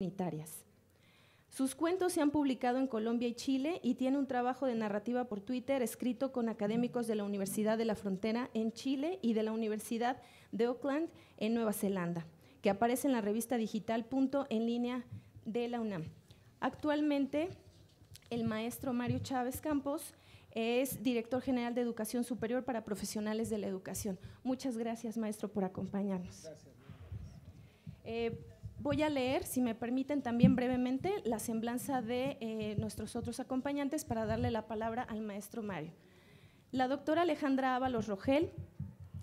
comunitarias. Sus cuentos se han publicado en Colombia y Chile y tiene un trabajo de narrativa por Twitter escrito con académicos de la Universidad de la Frontera en Chile y de la Universidad de Auckland en Nueva Zelanda, que aparece en la revista digital Punto en línea de la UNAM. Actualmente, el maestro Mario Chávez Campos es director general de Educación Superior para Profesionales de la Educación. Muchas gracias, maestro, por acompañarnos. Eh, voy a leer, si me permiten, también brevemente la semblanza de eh, nuestros otros acompañantes para darle la palabra al maestro Mario. La doctora Alejandra Ábalos Rogel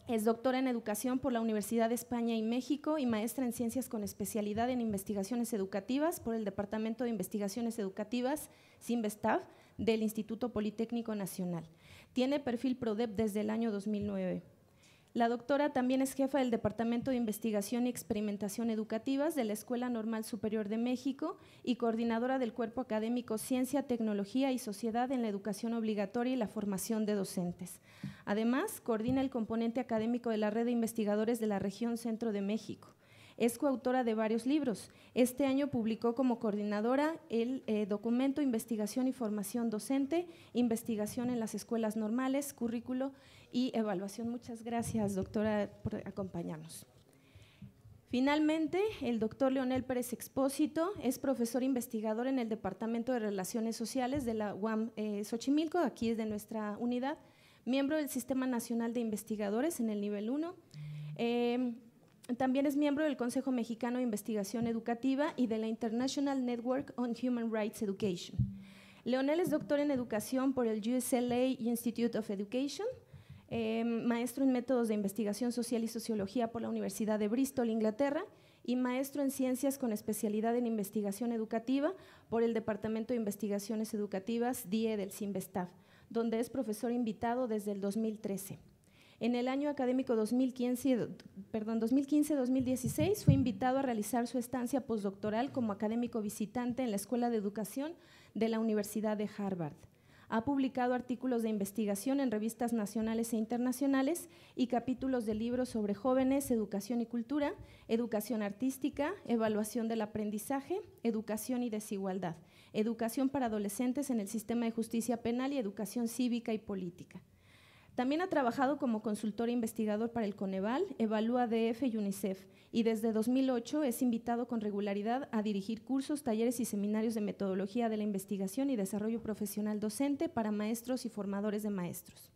es doctora en educación por la Universidad de España y México y maestra en ciencias con especialidad en investigaciones educativas por el Departamento de Investigaciones Educativas, CIMBESTAV, del Instituto Politécnico Nacional. Tiene perfil PRODEP desde el año 2009. La doctora también es jefa del Departamento de Investigación y Experimentación Educativas de la Escuela Normal Superior de México y coordinadora del Cuerpo Académico Ciencia, Tecnología y Sociedad en la Educación Obligatoria y la Formación de Docentes. Además, coordina el componente académico de la Red de Investigadores de la Región Centro de México. Es coautora de varios libros. Este año publicó como coordinadora el eh, documento Investigación y Formación Docente, Investigación en las Escuelas Normales, Currículo y Evaluación. Muchas gracias, doctora, por acompañarnos. Finalmente, el doctor Leonel Pérez Expósito es profesor investigador en el Departamento de Relaciones Sociales de la UAM eh, Xochimilco, aquí es de nuestra unidad, miembro del Sistema Nacional de Investigadores en el nivel 1. También es miembro del Consejo Mexicano de Investigación Educativa y de la International Network on Human Rights Education. Leonel es doctor en educación por el USLA Institute of Education, em, maestro en métodos de investigación social y sociología por la Universidad de Bristol, Inglaterra, y maestro en ciencias con especialidad en investigación educativa por el Departamento de Investigaciones Educativas DIE del CIMBESTAF, donde es profesor invitado desde el 2013. En el año académico 2015-2016 fue invitado a realizar su estancia postdoctoral como académico visitante en la Escuela de Educación de la Universidad de Harvard. Ha publicado artículos de investigación en revistas nacionales e internacionales y capítulos de libros sobre jóvenes, educación y cultura, educación artística, evaluación del aprendizaje, educación y desigualdad, educación para adolescentes en el sistema de justicia penal y educación cívica y política. También ha trabajado como consultor e investigador para el Coneval, Evalúa DF y UNICEF, y desde 2008 es invitado con regularidad a dirigir cursos, talleres y seminarios de metodología de la investigación y desarrollo profesional docente para maestros y formadores de maestros.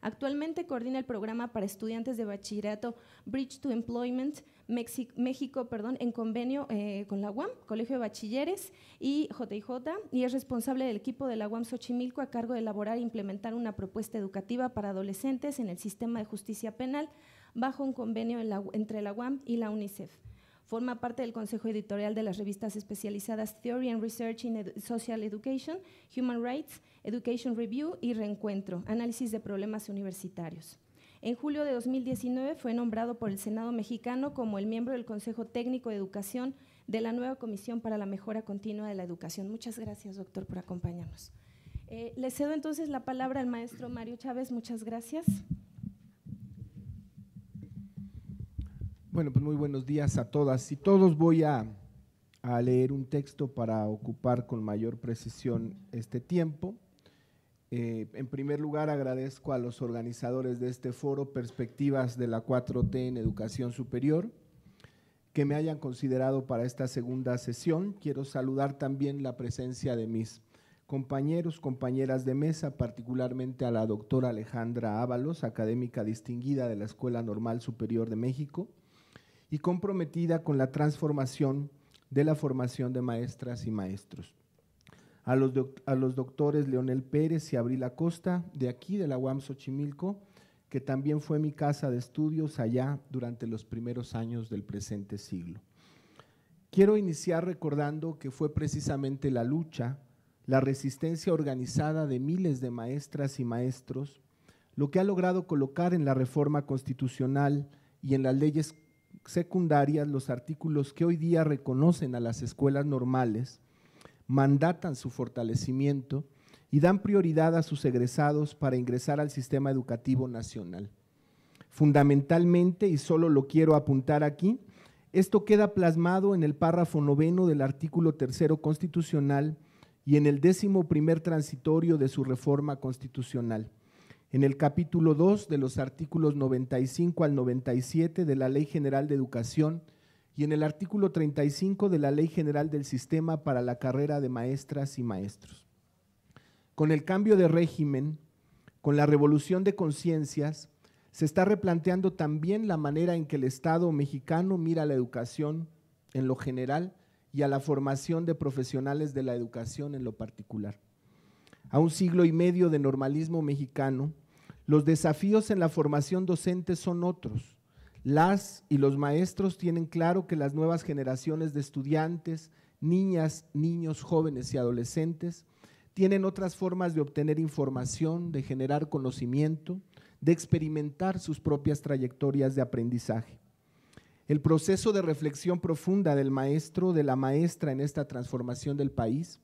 Actualmente coordina el programa para estudiantes de bachillerato Bridge to Employment México perdón, en convenio eh, con la UAM, Colegio de Bachilleres y JJ, y es responsable del equipo de la UAM Xochimilco a cargo de elaborar e implementar una propuesta educativa para adolescentes en el sistema de justicia penal bajo un convenio entre la UAM y la UNICEF. Forma parte del consejo editorial de las revistas especializadas Theory and Research in Social Education, Human Rights, Education Review y Reencuentro, análisis de problemas universitarios. En julio de 2019 fue nombrado por el Senado mexicano como el miembro del Consejo Técnico de Educación de la nueva Comisión para la Mejora Continua de la Educación. Muchas gracias, doctor, por acompañarnos. Eh, le cedo entonces la palabra al maestro Mario Chávez. Muchas gracias. Bueno, pues muy buenos días a todas y todos. Voy a, a leer un texto para ocupar con mayor precisión este tiempo. Eh, en primer lugar, agradezco a los organizadores de este foro Perspectivas de la 4T en Educación Superior que me hayan considerado para esta segunda sesión. Quiero saludar también la presencia de mis compañeros, compañeras de mesa, particularmente a la doctora Alejandra Ábalos, académica distinguida de la Escuela Normal Superior de México y comprometida con la transformación de la formación de maestras y maestros a los, a los doctores Leonel Pérez y Abril Acosta, de aquí de la UAM Xochimilco, que también fue mi casa de estudios allá durante los primeros años del presente siglo. Quiero iniciar recordando que fue precisamente la lucha, la resistencia organizada de miles de maestras y maestros, lo que ha logrado colocar en la reforma constitucional y en las leyes secundarias los artículos que hoy día reconocen a las escuelas normales mandatan su fortalecimiento y dan prioridad a sus egresados para ingresar al sistema educativo nacional. Fundamentalmente, y solo lo quiero apuntar aquí, Esto queda plasmado en el párrafo noveno del artículo tercero constitucional y en el décimo primer transitorio de su reforma constitucional. En el capítulo 2 de los artículos 95 al 97 de la Ley General de Educación y en el artículo 35 de la Ley General del Sistema para la carrera de maestras y maestros. Con el cambio de régimen, con la revolución de conciencias, se está replanteando también la manera en que el Estado mexicano mira la educación en lo general y a la formación de profesionales de la educación en lo particular. A un siglo y medio de normalismo mexicano, los desafíos en la formación docente son otros. Las y los maestros tienen claro que las nuevas generaciones de estudiantes, niñas, niños, jóvenes y adolescentes tienen otras formas de obtener información, de generar conocimiento, de experimentar sus propias trayectorias de aprendizaje. El proceso de reflexión profunda del maestro, de la maestra en esta transformación del país,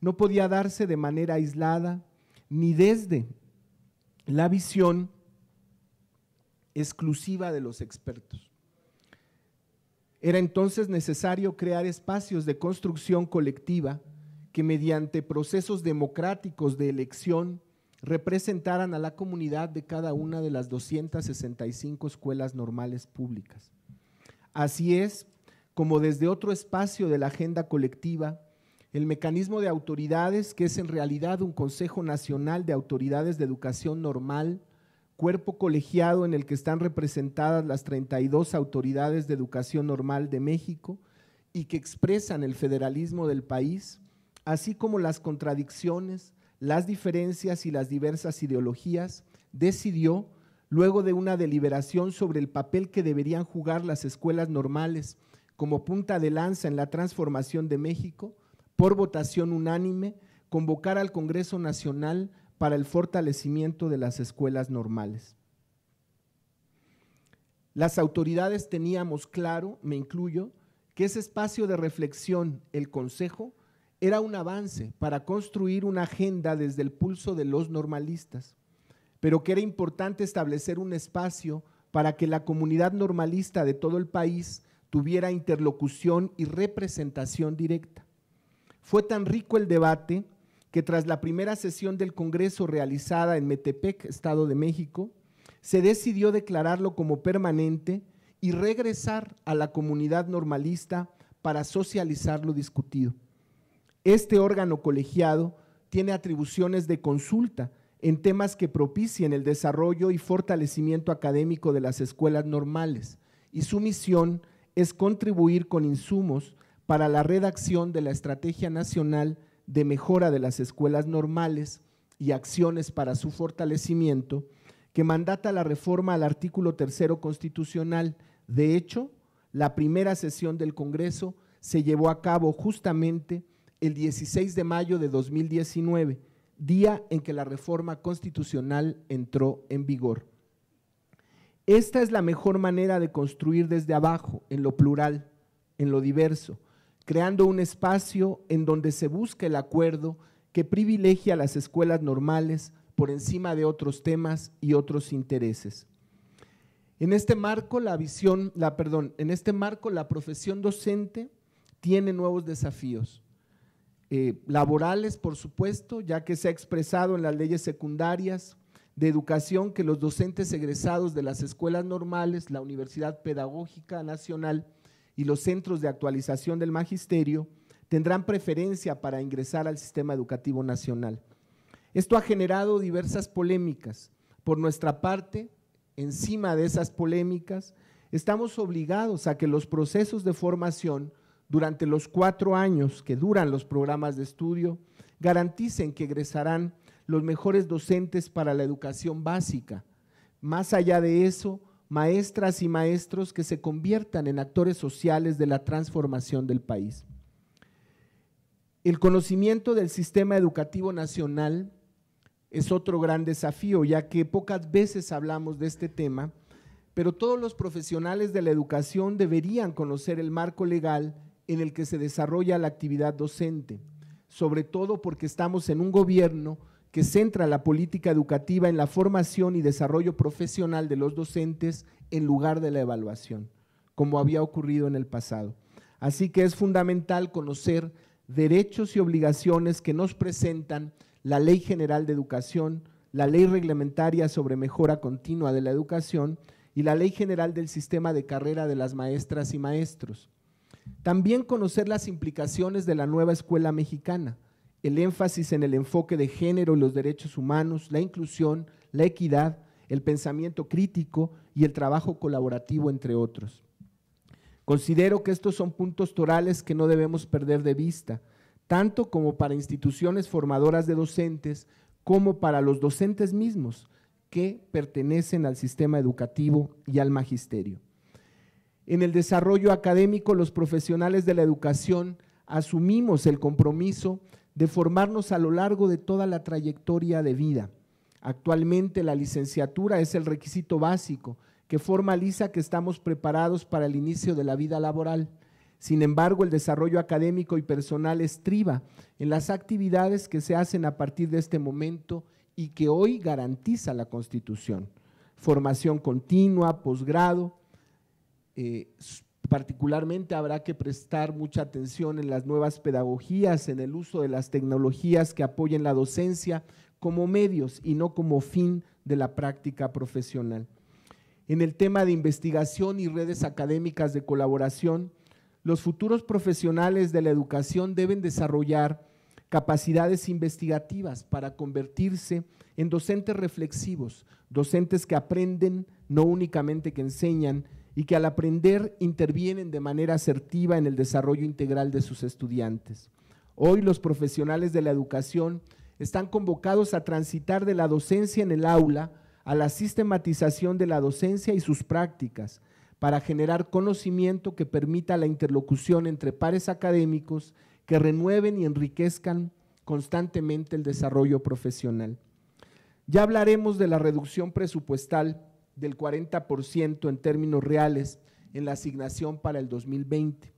no podía darse de manera aislada ni desde la visión exclusiva de los expertos. Era entonces necesario crear espacios de construcción colectiva que mediante procesos democráticos de elección representaran a la comunidad de cada una de las 265 escuelas normales públicas. Así es como desde otro espacio de la agenda colectiva, el mecanismo de autoridades, que es en realidad un Consejo Nacional de Autoridades de Educación Normal, cuerpo colegiado en el que están representadas las 32 autoridades de educación normal de México y que expresan el federalismo del país, así como las contradicciones, las diferencias y las diversas ideologías, decidió, luego de una deliberación sobre el papel que deberían jugar las escuelas normales como punta de lanza en la transformación de México, por votación unánime, convocar al Congreso Nacional para el fortalecimiento de las escuelas normales. Las autoridades teníamos claro, me incluyo, que ese espacio de reflexión, el Consejo, era un avance para construir una agenda desde el pulso de los normalistas, pero que era importante establecer un espacio para que la comunidad normalista de todo el país tuviera interlocución y representación directa. Fue tan rico el debate que tras la primera sesión del Congreso realizada en Metepec, Estado de México, se decidió declararlo como permanente y regresar a la comunidad normalista para socializar lo discutido. Este órgano colegiado tiene atribuciones de consulta en temas que propicien el desarrollo y fortalecimiento académico de las escuelas normales y su misión es contribuir con insumos para la redacción de la Estrategia Nacional de Mejora de las Escuelas Normales y acciones para su fortalecimiento, que mandata la reforma al artículo tercero constitucional. De hecho, la primera sesión del Congreso se llevó a cabo justamente el 16 de mayo de 2019, día en que la reforma constitucional entró en vigor. Esta es la mejor manera de construir desde abajo, en lo plural, en lo diverso, creando un espacio en donde se busca el acuerdo que privilegia las escuelas normales por encima de otros temas y otros intereses. En este marco, la visión, la perdón, en este marco la profesión docente tiene nuevos desafíos. Eh, laborales, por supuesto, ya que se ha expresado en las leyes secundarias de educación que los docentes egresados de las escuelas normales, la Universidad Pedagógica Nacional y los centros de actualización del magisterio tendrán preferencia para ingresar al sistema educativo nacional. Esto ha generado diversas polémicas. Por nuestra parte, encima de esas polémicas, estamos obligados a que los procesos de formación durante los cuatro años que duran los programas de estudio, garanticen que egresarán los mejores docentes para la educación básica. Más allá de eso, maestras y maestros que se conviertan en actores sociales de la transformación del país. El conocimiento del sistema educativo nacional es otro gran desafío, ya que pocas veces hablamos de este tema, pero todos los profesionales de la educación deberían conocer el marco legal en el que se desarrolla la actividad docente, sobre todo porque estamos en un gobierno que centra la política educativa en la formación y desarrollo profesional de los docentes en lugar de la evaluación. como había ocurrido en el pasado. Así que es fundamental conocer derechos y obligaciones que nos presentan la Ley General de Educación, la Ley Reglamentaria sobre Mejora Continua de la Educación y la Ley General del Sistema de Carrera de las Maestras y Maestros. También conocer las implicaciones de la nueva escuela mexicana, el énfasis en el enfoque de género y los derechos humanos, la inclusión, la equidad, el pensamiento crítico y el trabajo colaborativo, entre otros. Considero que estos son puntos torales que no debemos perder de vista, tanto como para instituciones formadoras de docentes, como para los docentes mismos que pertenecen al sistema educativo y al magisterio. En el desarrollo académico, los profesionales de la educación asumimos el compromiso de formarnos a lo largo de toda la trayectoria de vida. Actualmente la licenciatura es el requisito básico que formaliza que estamos preparados para el inicio de la vida laboral. Sin embargo, el desarrollo académico y personal estriba en las actividades que se hacen a partir de este momento y que hoy garantiza la Constitución. Formación continua, posgrado. Eh, particularmente habrá que prestar mucha atención en las nuevas pedagogías, en el uso de las tecnologías que apoyen la docencia como medios y no como fin de la práctica profesional. En el tema de investigación y redes académicas de colaboración, los futuros profesionales de la educación deben desarrollar capacidades investigativas para convertirse en docentes reflexivos, docentes que aprenden, no únicamente que enseñan, y que al aprender intervienen de manera asertiva en el desarrollo integral de sus estudiantes. Hoy los profesionales de la educación están convocados a transitar de la docencia en el aula a la sistematización de la docencia y sus prácticas para generar conocimiento que permita la interlocución entre pares académicos que renueven y enriquezcan constantemente el desarrollo profesional. Ya hablaremos de la reducción presupuestal del 40% en términos reales en la asignación para el 2020,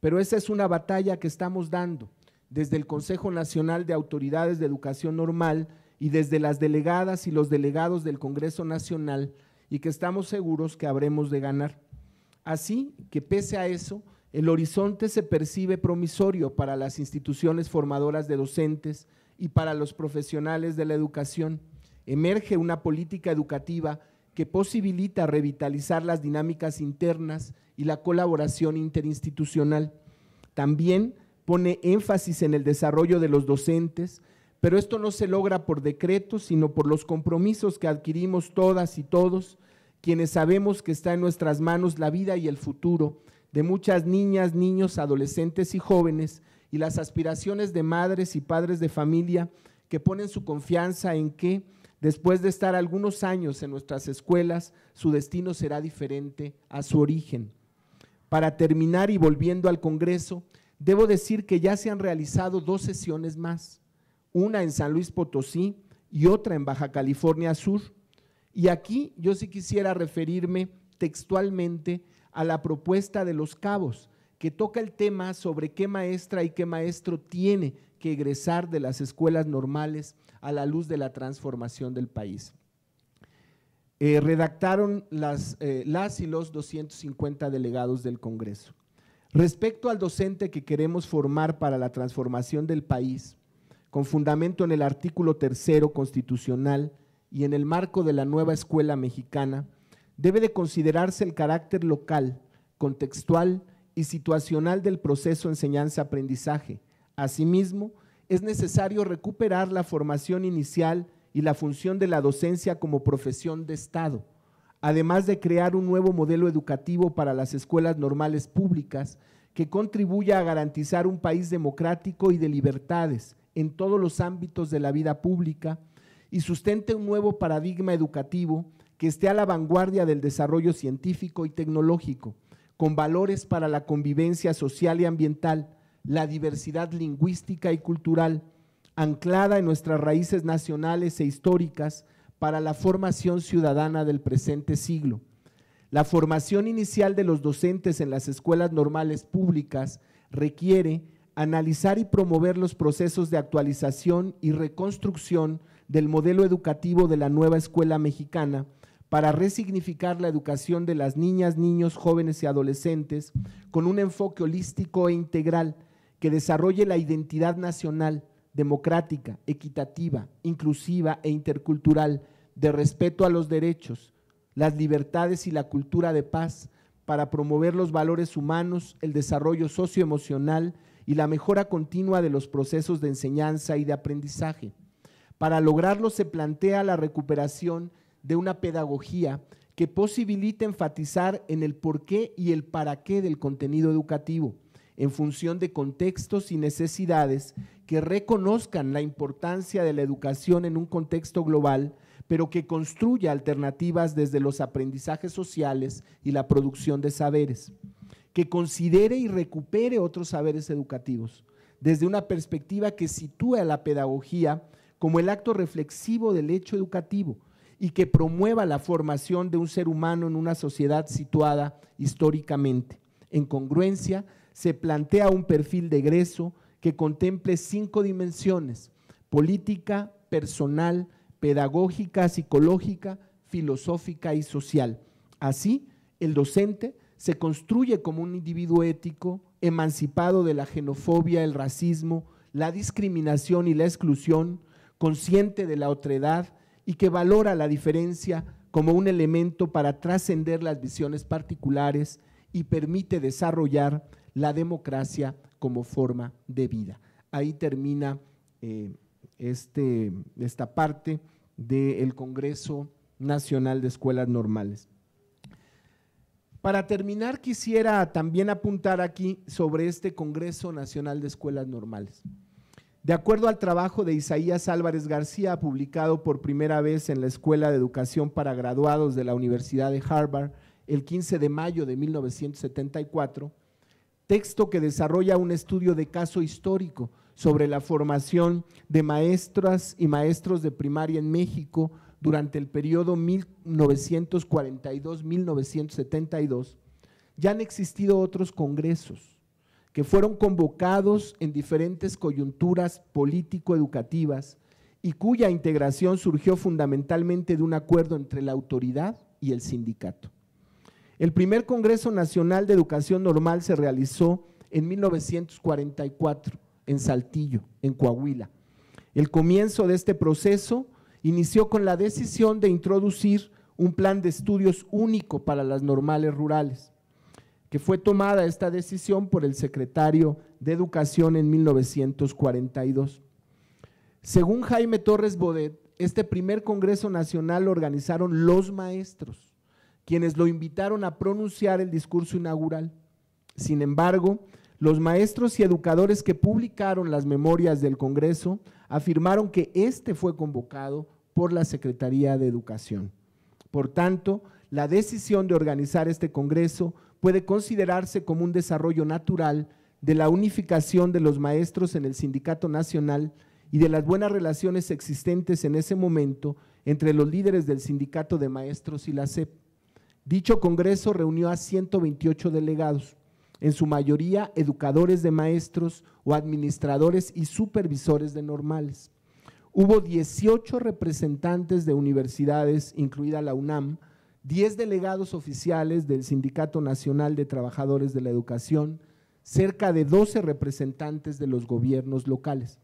pero esa es una batalla que estamos dando desde el Consejo Nacional de Autoridades de Educación Normal y desde las delegadas y los delegados del Congreso Nacional y que estamos seguros que habremos de ganar. Así que pese a eso, el horizonte se percibe promisorio para las instituciones formadoras de docentes y para los profesionales de la educación. Emerge una política educativa que posibilita revitalizar las dinámicas internas y la colaboración interinstitucional. También pone énfasis en el desarrollo de los docentes, pero esto no se logra por decreto, sino por los compromisos que adquirimos todas y todos, quienes sabemos que está en nuestras manos la vida y el futuro de muchas niñas, niños, adolescentes y jóvenes, y las aspiraciones de madres y padres de familia que ponen su confianza en que, después de estar algunos años en nuestras escuelas, su destino será diferente a su origen. Para terminar y volviendo al Congreso, debo decir que ya se han realizado dos sesiones más una en San Luis Potosí y otra en Baja California Sur. Y aquí yo sí quisiera referirme textualmente a la propuesta de los cabos, que toca el tema sobre qué maestra y qué maestro tiene que egresar de las escuelas normales a la luz de la transformación del país. Eh, redactaron las, eh, las y los 250 delegados del Congreso. Respecto al docente que queremos formar para la transformación del país, con fundamento en el artículo tercero constitucional y en el marco de la nueva escuela mexicana, debe de considerarse el carácter local, contextual y situacional del proceso enseñanza-aprendizaje. Asimismo, es necesario recuperar la formación inicial y la función de la docencia como profesión de Estado, además de crear un nuevo modelo educativo para las escuelas normales públicas que contribuya a garantizar un país democrático y de libertades, en todos los ámbitos de la vida pública y sustente un nuevo paradigma educativo que esté a la vanguardia del desarrollo científico y tecnológico, con valores para la convivencia social y ambiental, la diversidad lingüística y cultural, anclada en nuestras raíces nacionales e históricas para la formación ciudadana del presente siglo. La formación inicial de los docentes en las escuelas normales públicas requiere analizar y promover los procesos de actualización y reconstrucción del modelo educativo de la nueva escuela mexicana para resignificar la educación de las niñas, niños, jóvenes y adolescentes con un enfoque holístico e integral que desarrolle la identidad nacional, democrática, equitativa, inclusiva e intercultural, de respeto a los derechos, las libertades y la cultura de paz, para promover los valores humanos, el desarrollo socioemocional y la mejora continua de los procesos de enseñanza y de aprendizaje. Para lograrlo se plantea la recuperación de una pedagogía que posibilite enfatizar en el porqué y el para qué del contenido educativo, en función de contextos y necesidades que reconozcan la importancia de la educación en un contexto global, pero que construya alternativas desde los aprendizajes sociales y la producción de saberes, que considere y recupere otros saberes educativos, desde una perspectiva que sitúe a la pedagogía como el acto reflexivo del hecho educativo y que promueva la formación de un ser humano en una sociedad situada históricamente. En congruencia, se plantea un perfil de egreso que contemple cinco dimensiones, política, personal, pedagógica, psicológica, filosófica y social. Así, el docente se construye como un individuo ético, emancipado de la xenofobia, el racismo, la discriminación y la exclusión, consciente de la otredad y que valora la diferencia como un elemento para trascender las visiones particulares y permite desarrollar la democracia como forma de vida. Ahí termina eh, este, esta parte del Congreso Nacional de Escuelas Normales. Para terminar, quisiera también apuntar aquí sobre este Congreso Nacional de Escuelas Normales. De acuerdo al trabajo de Isaías Álvarez García, publicado por primera vez en la Escuela de Educación para Graduados de la Universidad de Harvard el 15 de mayo de 1974, texto que desarrolla un estudio de caso histórico sobre la formación de maestras y maestros de primaria en México durante el periodo 1942-1972, ya han existido otros congresos que fueron convocados en diferentes coyunturas político-educativas y cuya integración surgió fundamentalmente de un acuerdo entre la autoridad y el sindicato. El primer Congreso Nacional de Educación Normal se realizó en 1944 en Saltillo, en Coahuila. El comienzo de este proceso inició con la decisión de introducir un plan de estudios único para las normales rurales que fue tomada esta decisión por el secretario de Educación en 1942. Según Jaime Torres Bodet, este primer Congreso Nacional lo organizaron los maestros, quienes lo invitaron a pronunciar el discurso inaugural. Sin embargo, los maestros y educadores que publicaron las memorias del Congreso afirmaron que este fue convocado por la Secretaría de Educación. Por tanto, la decisión de organizar este Congreso puede considerarse como un desarrollo natural de la unificación de los maestros en el Sindicato Nacional y de las buenas relaciones existentes en ese momento entre los líderes del Sindicato de Maestros y la SEP. Dicho Congreso reunió a 128 delegados, en su mayoría educadores de maestros o administradores y supervisores de normales. Hubo 18 representantes de universidades, incluida la UNAM, 10 delegados oficiales del Sindicato Nacional de Trabajadores de la Educación, cerca de 12 representantes de los gobiernos locales.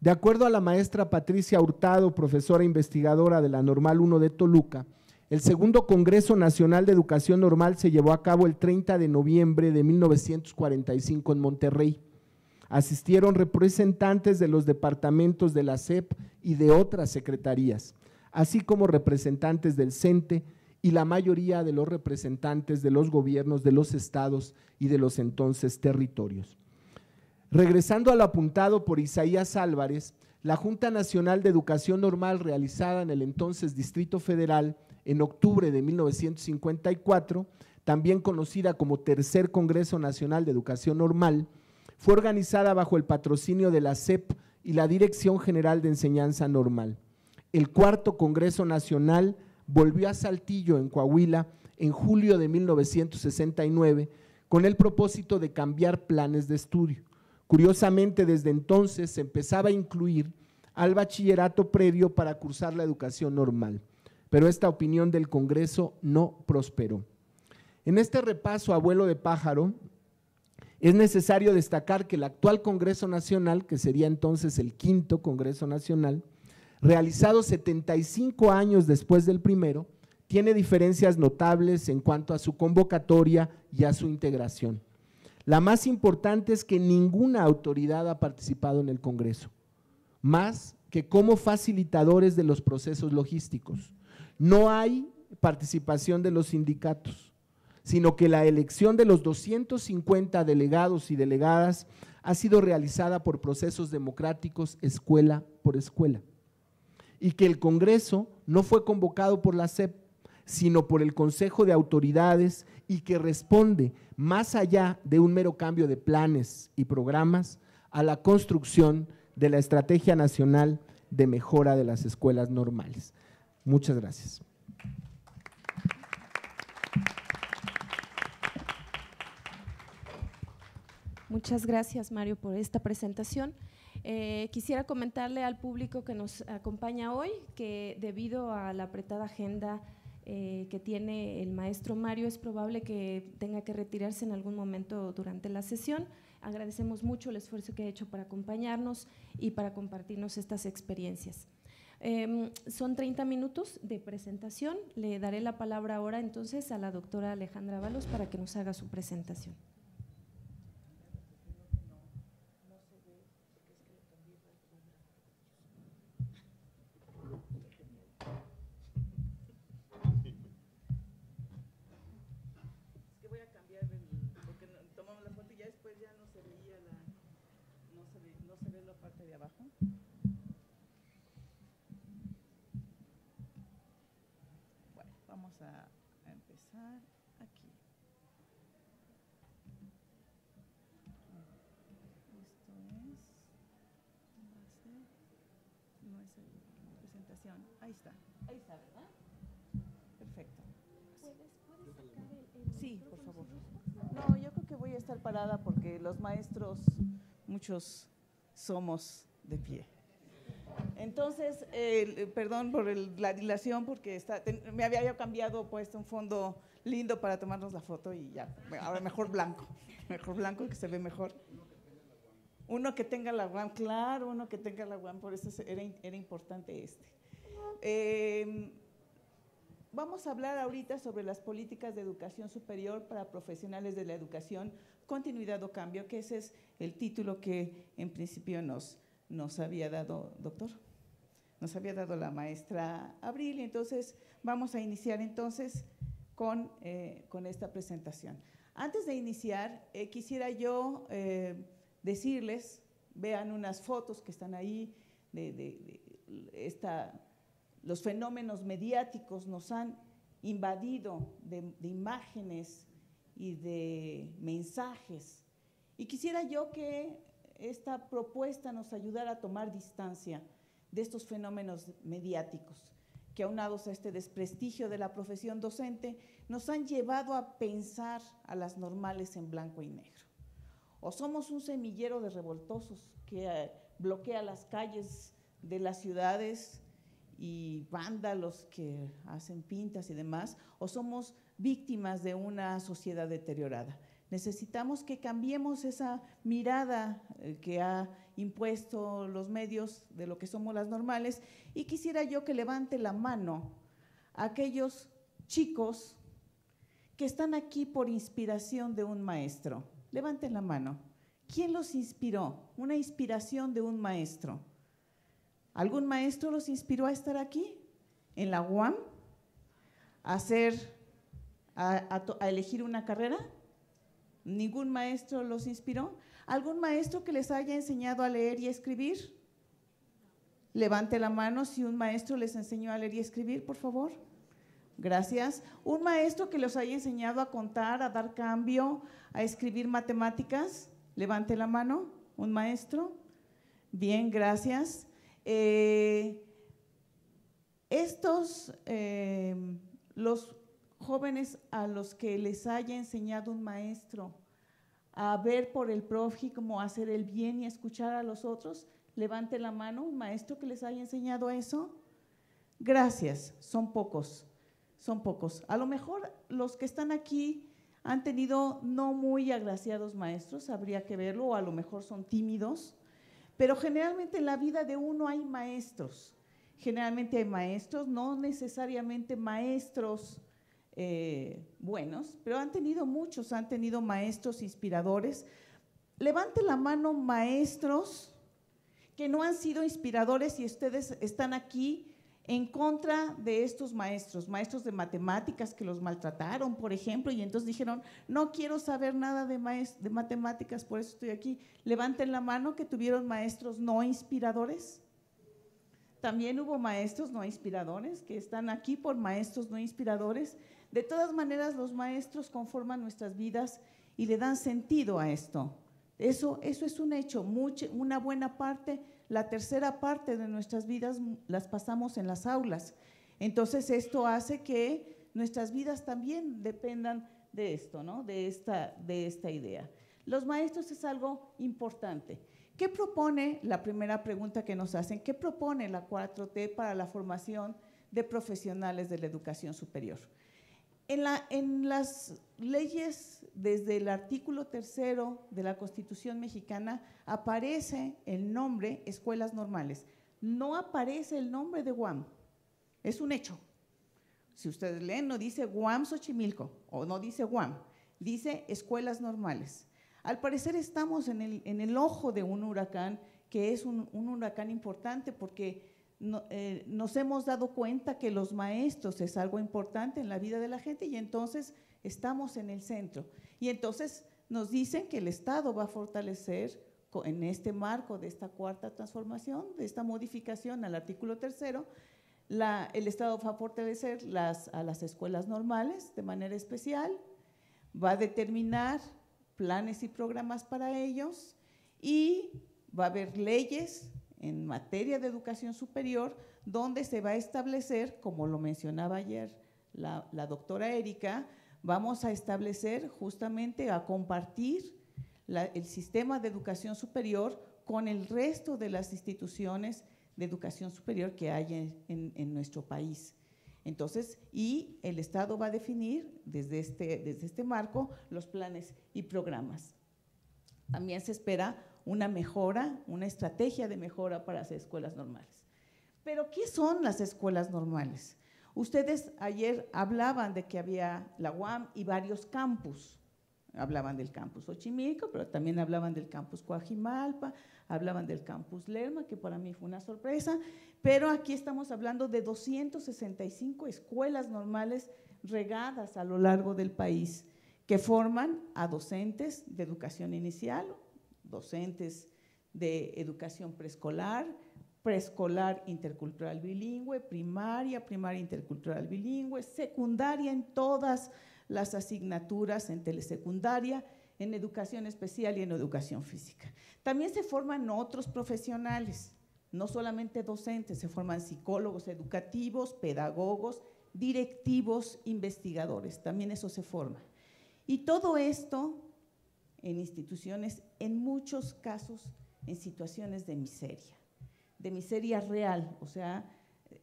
De acuerdo a la maestra Patricia Hurtado, profesora investigadora de la Normal 1 de Toluca, el segundo Congreso Nacional de Educación Normal se llevó a cabo el 30 de noviembre de 1945 en Monterrey. Asistieron representantes de los departamentos de la SEP y de otras secretarías, así como representantes del CENTE, y la mayoría de los representantes de los gobiernos de los estados y de los entonces territorios. Regresando al apuntado por Isaías Álvarez, la Junta Nacional de Educación Normal realizada en el entonces Distrito Federal en octubre de 1954, también conocida como Tercer Congreso Nacional de Educación Normal, fue organizada bajo el patrocinio de la CEP y la Dirección General de Enseñanza Normal. El cuarto Congreso Nacional volvió a Saltillo, en Coahuila, en julio de 1969, con el propósito de cambiar planes de estudio. Curiosamente, desde entonces se empezaba a incluir al bachillerato previo para cursar la educación normal. Pero esta opinión del Congreso no prosperó. En este repaso a vuelo de pájaro, es necesario destacar que el actual Congreso Nacional, que sería entonces el quinto Congreso Nacional, realizado 75 años después del primero, tiene diferencias notables en cuanto a su convocatoria y a su integración. La más importante es que ninguna autoridad ha participado en el Congreso, más que como facilitadores de los procesos logísticos. No hay participación de los sindicatos, sino que la elección de los 250 delegados y delegadas ha sido realizada por procesos democráticos escuela por escuela y que el Congreso no fue convocado por la SEP, sino por el Consejo de Autoridades y que responde, más allá de un mero cambio de planes y programas, a la construcción de la Estrategia Nacional de Mejora de las Escuelas Normales. Muchas gracias. Muchas gracias, Mario, por esta presentación. Eh, quisiera comentarle al público que nos acompaña hoy que debido a la apretada agenda eh, que tiene el maestro Mario, es probable que tenga que retirarse en algún momento durante la sesión. Agradecemos mucho el esfuerzo que ha hecho para acompañarnos y para compartirnos estas experiencias. Em, son 30 minutos de presentación. Le daré la palabra ahora entonces a la doctora Alejandra Valos para que nos haga su presentación. Presentación. Ahí está. Ahí está, ¿verdad? Perfecto. ¿Puedes, sacar el, Sí, por favor. No, yo creo que voy a estar parada porque los maestros, muchos somos de pie. Entonces, perdón por la dilación, porque está, me había cambiado, puesto un fondo lindo para tomarnos la foto y ya, ahora mejor blanco, mejor blanco que se ve mejor. Uno que tenga la WAM, claro, uno que tenga la WAM, por eso era, era importante este. Em, vamos a hablar ahorita sobre las políticas de educación superior para profesionales de la educación, continuidad o cambio, que ese es el título que en principio nos, nos había dado, doctor nos había dado la maestra Abril y entonces vamos a iniciar entonces con, eh, con esta presentación. Antes de iniciar, eh, quisiera yo eh, decirles, vean unas fotos que están ahí de, esta, los fenómenos mediáticos nos han invadido de, imágenes y de mensajes. Y quisiera yo que esta propuesta nos ayudara a tomar distancia de estos fenómenos mediáticos que aunados a este desprestigio de la profesión docente, nos han llevado a pensar a las normales en blanco y negro. O somos un semillero de revoltosos que eh, bloquea las calles de las ciudades y vándalos que hacen pintas y demás, o somos víctimas de una sociedad deteriorada. Necesitamos que cambiemos esa mirada eh, que ha impuesto los medios de lo que somos las normales y quisiera yo que levante la mano a aquellos chicos que están aquí por inspiración de un maestro. Levanten la mano. ¿Quién los inspiró? Una inspiración de un maestro. ¿Algún maestro los inspiró a estar aquí? ¿En la UAM? ¿A, hacer, a elegir una carrera? ¿Ningún maestro los inspiró? ¿Algún maestro que les haya enseñado a leer y escribir? Levante la mano si un maestro les enseñó a leer y escribir, por favor. Gracias. ¿Un maestro que los haya enseñado a contar, a dar cambio, a escribir matemáticas? Levante la mano. ¿Un maestro? Bien, gracias. Eh, estos, eh, los jóvenes a los que les haya enseñado un maestro a ver por el prójimo, hacer el bien y escuchar a los otros, levante la mano, un maestro que les haya enseñado eso. Gracias, son pocos, son pocos. A lo mejor los que están aquí han tenido no muy agraciados maestros, habría que verlo, o a lo mejor son tímidos, pero generalmente en la vida de uno hay maestros. Generalmente hay maestros, no necesariamente maestros eh, buenos, pero han tenido muchos, han tenido maestros inspiradores. Levante la mano maestros que no han sido inspiradores y ustedes están aquí en contra de estos maestros, maestros de matemáticas que los maltrataron, por ejemplo, y entonces dijeron, no quiero saber nada de, de matemáticas, por eso estoy aquí. Levanten la mano que tuvieron maestros no inspiradores. También hubo maestros no inspiradores que están aquí por maestros no inspiradores. De todas maneras, los maestros conforman nuestras vidas y le dan sentido a esto. Eso, eso es un hecho. una buena parte la tercera parte de nuestras vidas las pasamos en las aulas. Entonces esto hace que nuestras vidas también dependan de esto, ¿no? de, esta, de esta idea. Los maestros es algo importante. ¿Qué propone la primera pregunta que nos hacen? ¿Qué propone la 4T para la formación de profesionales de la educación superior? En, las leyes, desde el artículo tercero de la Constitución mexicana, aparece el nombre escuelas normales. No aparece el nombre de Guam. Es un hecho. Si ustedes leen, no dice Guam Xochimilco o no dice Guam, dice escuelas normales. Al parecer estamos en el, ojo de un huracán que es un huracán importante porque eh, nos hemos dado cuenta que los maestros es algo importante en la vida de la gente y entonces estamos en el centro. Y entonces nos dicen que el Estado va a fortalecer en este marco de esta cuarta transformación, de esta modificación al artículo tercero, el Estado va a fortalecer las, a las escuelas normales de manera especial, va a determinar planes y programas para ellos y va a haber leyes en materia de educación superior, donde se va a establecer, como lo mencionaba ayer la, doctora Erika, vamos a establecer justamente a compartir el sistema de educación superior con el resto de las instituciones de educación superior que hay en, nuestro país. Entonces, y el Estado va a definir desde este, desde este marco los planes y programas. También se espera una mejora, una estrategia de mejora para las escuelas normales. Pero, ¿qué son las escuelas normales? Ustedes ayer hablaban de que había la UAM y varios campus. Hablaban del campus Ochimilco, pero también hablaban del campus Coajimalpa, hablaban del campus Lerma, que para mí fue una sorpresa, pero aquí estamos hablando de 265 escuelas normales regadas a lo largo del país que forman a docentes de educación inicial, docentes de educación preescolar, preescolar intercultural bilingüe, primaria, primaria intercultural bilingüe, secundaria en todas las asignaturas en telesecundaria, en educación especial y en educación física. También se forman otros profesionales, no solamente docentes, se forman psicólogos educativos, pedagogos, directivos, investigadores, también eso se forma. Y todo esto en instituciones, en muchos casos en situaciones de miseria, de miseria real, o sea,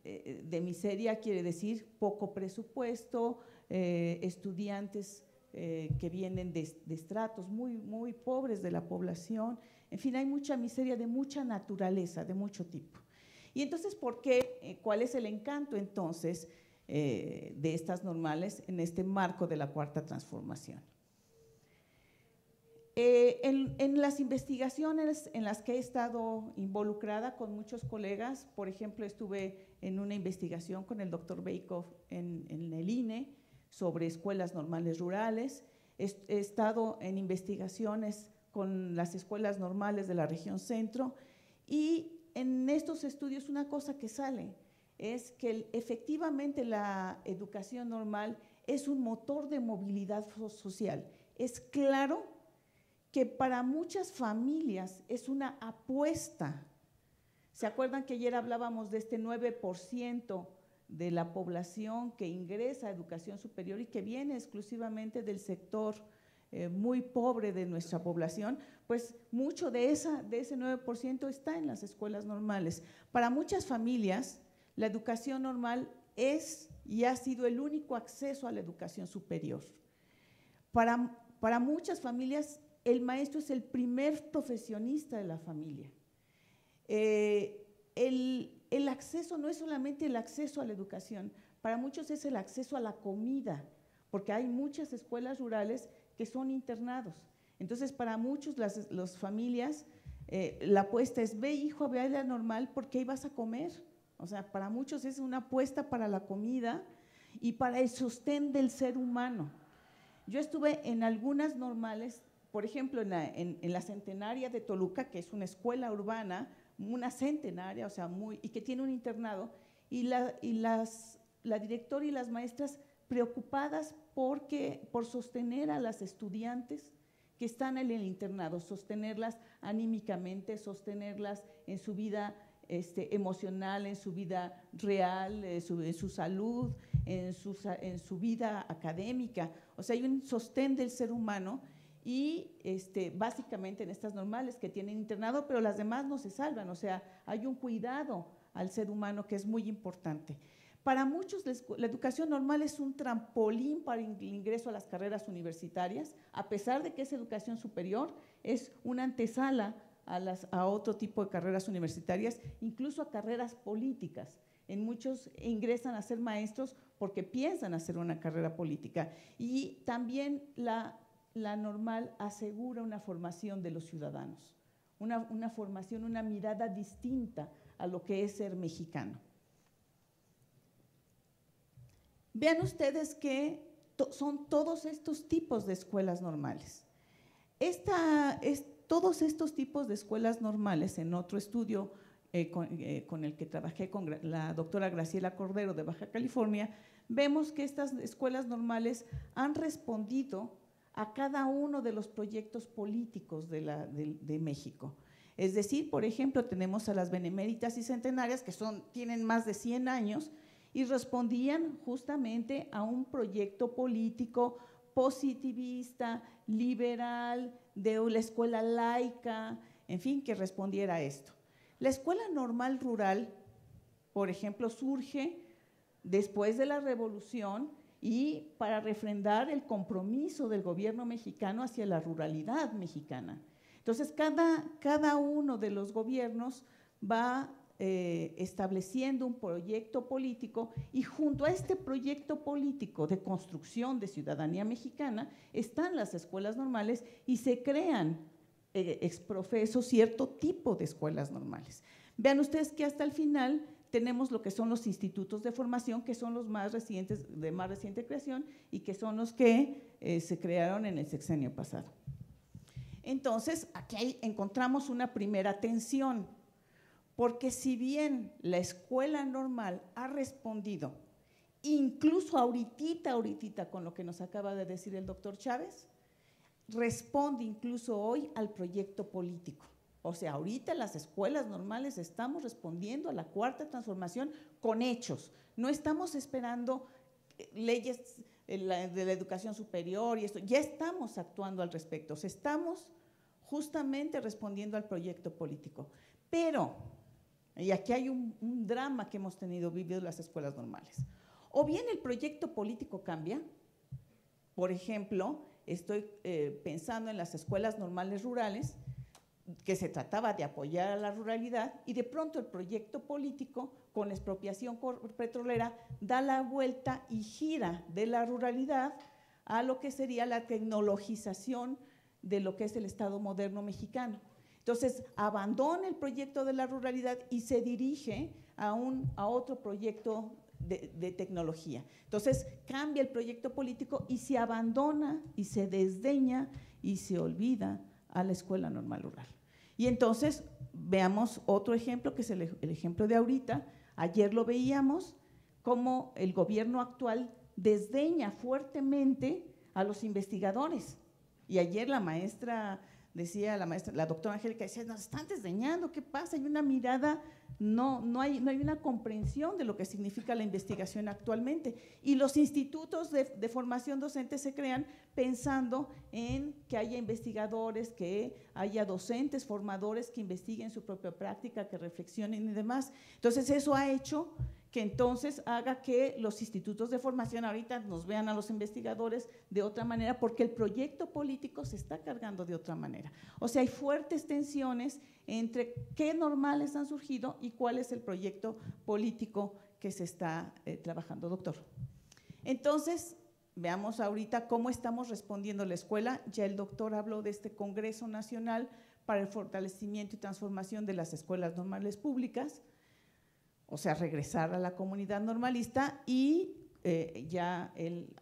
eh, de miseria quiere decir poco presupuesto, eh, estudiantes eh, que vienen de, estratos muy, muy pobres de la población, en fin, hay mucha miseria de mucha naturaleza, de mucho tipo. Y entonces, ¿por qué? ¿Cuál es el encanto entonces de estas normales en este marco de la cuarta transformación? Eh, en, las investigaciones en las que he estado involucrada con muchos colegas, por ejemplo, estuve en una investigación con el doctor Beikoff en, el INE sobre escuelas normales rurales, he, estado en investigaciones con las escuelas normales de la región centro y en estos estudios una cosa que sale es que efectivamente la educación normal es un motor de movilidad social. Es claro que para muchas familias es una apuesta. ¿Se acuerdan que ayer hablábamos de este 9% de la población que ingresa a educación superior y que viene exclusivamente del sector eh, muy pobre de nuestra población? Pues mucho de, esa, de ese 9% está en las escuelas normales. Para muchas familias, La educación normal es y ha sido el único acceso a la educación superior. Para, para muchas familias, el maestro es el primer profesionista de la familia. Eh, el, acceso no es solamente el acceso a la educación, para muchos es el acceso a la comida, porque hay muchas escuelas rurales que son internados. Entonces, para muchos, las, las familias, eh, la apuesta es, ve hijo, ve a la normal porque ahí vas a comer. O sea, para muchos es una apuesta para la comida y para el sostén del ser humano. Yo estuve en algunas normales, por ejemplo, en la, en, la centenaria de Toluca, que es una escuela urbana, una centenaria, o sea, muy, y que tiene un internado, y, la, y las, la directora y las maestras preocupadas porque, por sostener a las estudiantes que están en el internado, sostenerlas anímicamente, sostenerlas en su vida este, emocional, en su vida real, en su, salud, en su, en su, vida académica. O sea, hay un sostén del ser humano y este, básicamente en estas normales que tienen internado, pero las demás no se salvan. O sea, hay un cuidado al ser humano que es muy importante. Para muchos la educación normal es un trampolín para el ingreso a las carreras universitarias, a pesar de que es educación superior, es una antesala a, las, a otro tipo de carreras universitarias, incluso a carreras políticas. En muchos ingresan a ser maestros porque piensan hacer una carrera política. Y también la, la normal asegura una formación de los ciudadanos, una, formación, una mirada distinta a lo que es ser mexicano. Vean ustedes que son todos estos tipos de escuelas normales. Todos estos tipos de escuelas normales, en otro estudio eh, eh, con, el que trabajé con la doctora Graciela Cordero de Baja California, vemos que estas escuelas normales han respondido a cada uno de los proyectos políticos de, México. Es decir, por ejemplo, tenemos a las beneméritas y centenarias, que son, tienen más de 100 años, y respondían justamente a un proyecto político positivista, liberal, de la escuela laica, en fin, que respondiera a esto. La escuela normal rural, por ejemplo, surge después de la revolución y para refrendar el compromiso del gobierno mexicano hacia la ruralidad mexicana. Entonces, cada, cada uno de los gobiernos va eh, estableciendo un proyecto político y junto a este proyecto político de construcción de ciudadanía mexicana están las escuelas normales y se crean eh, exprofeso cierto tipo de escuelas normales. Vean ustedes que hasta el final tenemos lo que son los institutos de formación, que son los más recientes, de más reciente creación y que son los que eh, se crearon en el sexenio pasado. Entonces, aquí encontramos una primera tensión porque si bien la escuela normal ha respondido, incluso ahorita, ahorita con lo que nos acaba de decir el doctor Chávez, responde incluso hoy al proyecto político. O sea, ahorita las escuelas normales estamos respondiendo a la cuarta transformación con hechos. No estamos esperando eh, leyes de la educación superior y esto. Ya estamos actuando al respecto. Estamos justamente respondiendo al proyecto político. Pero y aquí hay un, drama que hemos tenido vivido las escuelas normales. O bien el proyecto político cambia, por ejemplo, estoy eh, pensando en las escuelas normales rurales, que se trataba de apoyar a la ruralidad, y de pronto el proyecto político con expropiación petrolera da la vuelta y gira de la ruralidad a lo que sería la tecnologización de lo que es el Estado moderno mexicano. Entonces, abandona el proyecto de la ruralidad y se dirige a, un, a otro proyecto de, tecnología. Entonces, cambia el proyecto político y se abandona y se desdeña y se olvida a la escuela normal rural. Y entonces, veamos otro ejemplo, que es el, ejemplo de ahorita. Ayer lo veíamos, cómo el gobierno actual desdeña fuertemente a los investigadores. Y ayer la maestra decía la maestra, la doctora Angélica, decía, nos están desdeñando, ¿qué pasa? Hay una mirada, no, no, hay, no hay una comprensión de lo que significa la investigación actualmente. Y los institutos de, de, formación docente se crean pensando en que haya investigadores, que haya docentes, formadores que investiguen su propia práctica, que reflexionen y demás. Entonces eso ha hecho que entonces haga que los institutos de formación ahorita nos vean a los investigadores de otra manera, porque el proyecto político se está cargando de otra manera. O sea, hay fuertes tensiones entre qué normales han surgido y cuál es el proyecto político que se está eh, trabajando, doctor. Entonces, veamos ahorita cómo estamos respondiendo la escuela. Ya el doctor habló de este Congreso Nacional para el Fortalecimiento y Transformación de las Escuelas Normales Públicas o sea, regresar a la comunidad normalista y eh, ya él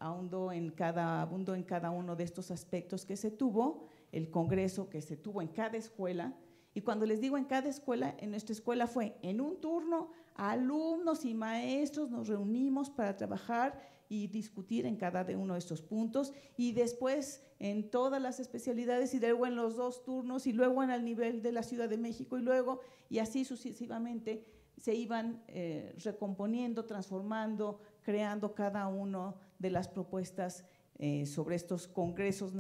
en cada, en cada uno de estos aspectos que se tuvo, el congreso que se tuvo en cada escuela. Y cuando les digo en cada escuela, en nuestra escuela fue en un turno, alumnos y maestros nos reunimos para trabajar y discutir en cada uno de estos puntos y después en todas las especialidades y luego en los dos turnos y luego en el nivel de la Ciudad de México y luego y así sucesivamente se iban eh, recomponiendo, transformando, creando cada una de las propuestas eh, sobre estos congresos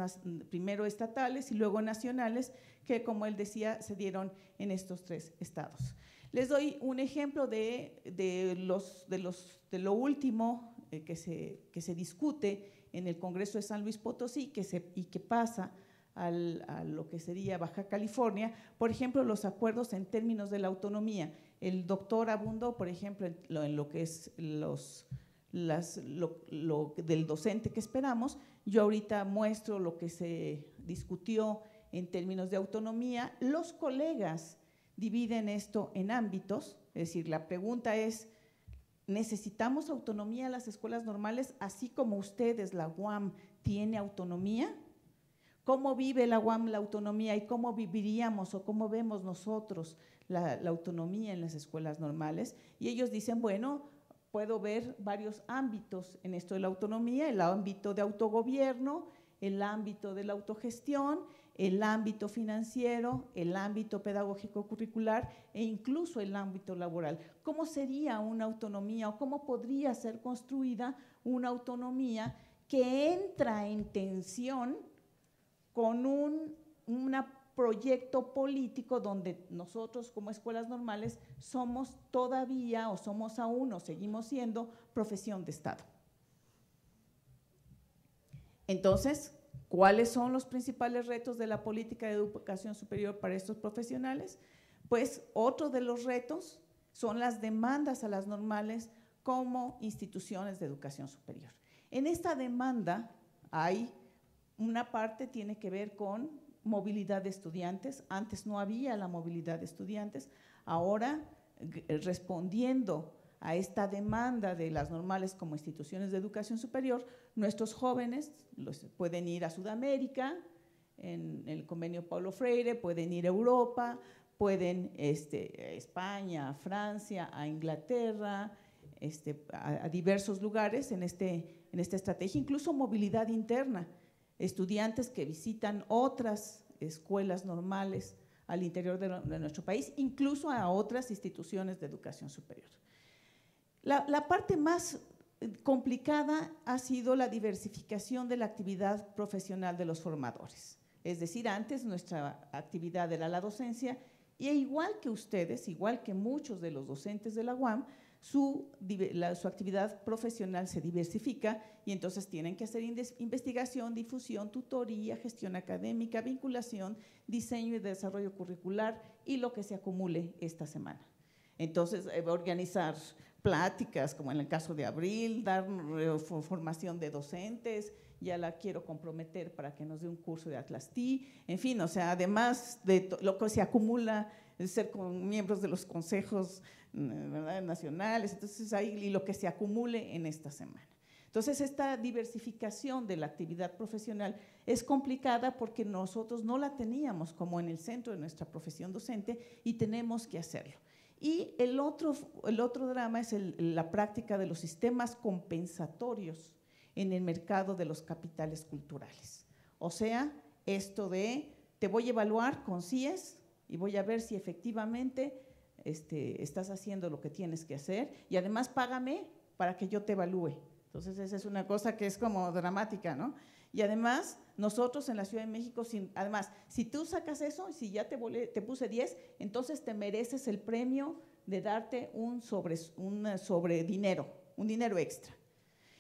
primero estatales y luego nacionales, que como él decía, se dieron en estos tres estados. Les doy un ejemplo de, los, de, los, de lo último eh, que, se, que se discute en el Congreso de San Luis Potosí que se, y que pasa al, a lo que sería Baja California, por ejemplo, los acuerdos en términos de la autonomía. El doctor abundó, por ejemplo, en lo, que es los, las, lo, del docente que esperamos. Yo ahorita muestro lo que se discutió en términos de autonomía. Los colegas dividen esto en ámbitos, es decir, la pregunta es, ¿necesitamos autonomía en las escuelas normales así como ustedes, la UAM, tiene autonomía? ¿Cómo vive la UAM la autonomía y cómo viviríamos o cómo vemos nosotros la, autonomía en las escuelas normales. Y ellos dicen, bueno, puedo ver varios ámbitos en esto de la autonomía, el ámbito de autogobierno, el ámbito de la autogestión, el ámbito financiero, el ámbito pedagógico curricular e incluso el ámbito laboral. ¿Cómo sería una autonomía o cómo podría ser construida una autonomía que entra en tensión con un, una proyecto político donde nosotros como escuelas normales somos todavía o somos aún o seguimos siendo profesión de Estado. Entonces, ¿cuáles son los principales retos de la política de educación superior para estos profesionales? Pues otro de los retos son las demandas a las normales como instituciones de educación superior. En esta demanda hay una parte tiene que ver con movilidad de estudiantes. Antes no había la movilidad de estudiantes. Ahora, eh, respondiendo a esta demanda de las normales como instituciones de educación superior, nuestros jóvenes pueden ir a Sudamérica, en el convenio Paulo Freire, pueden ir a Europa, pueden este, a España, a Francia, a Inglaterra, este, a, diversos lugares en, este, en esta estrategia, incluso movilidad interna estudiantes que visitan otras escuelas normales al interior de, nuestro país, incluso a otras instituciones de educación superior. La, parte más complicada ha sido la diversificación de la actividad profesional de los formadores. Es decir, antes nuestra actividad era la docencia y igual que ustedes, igual que muchos de los docentes de la UAM, su, su, actividad profesional se diversifica y entonces tienen que hacer investigación, difusión, tutoría, gestión académica, vinculación, diseño y desarrollo curricular y lo que se acumule esta semana. Entonces, eh, organizar pláticas, como en el caso de Abril, dar formación de docentes, ya la quiero comprometer para que nos dé un curso de Atlas T, en fin, o sea, además de lo que se acumula, ser con miembros de los consejos nacionales, entonces ahí lo que se acumule en esta semana. Entonces, esta diversificación de la actividad profesional es complicada porque nosotros no la teníamos como en el centro de nuestra profesión docente y tenemos que hacerlo. Y el otro, el otro drama es la práctica de los sistemas compensatorios en el mercado de los capitales culturales. O sea, esto de te voy a evaluar con CIES y voy a ver si efectivamente este, estás haciendo lo que tienes que hacer y además págame para que yo te evalúe. Entonces esa es una cosa que es como dramática, ¿no? Y además, nosotros en la Ciudad de México, además, si tú sacas eso, si ya te, te puse 10, entonces te mereces el premio de darte un sobre, un sobre dinero, un dinero extra.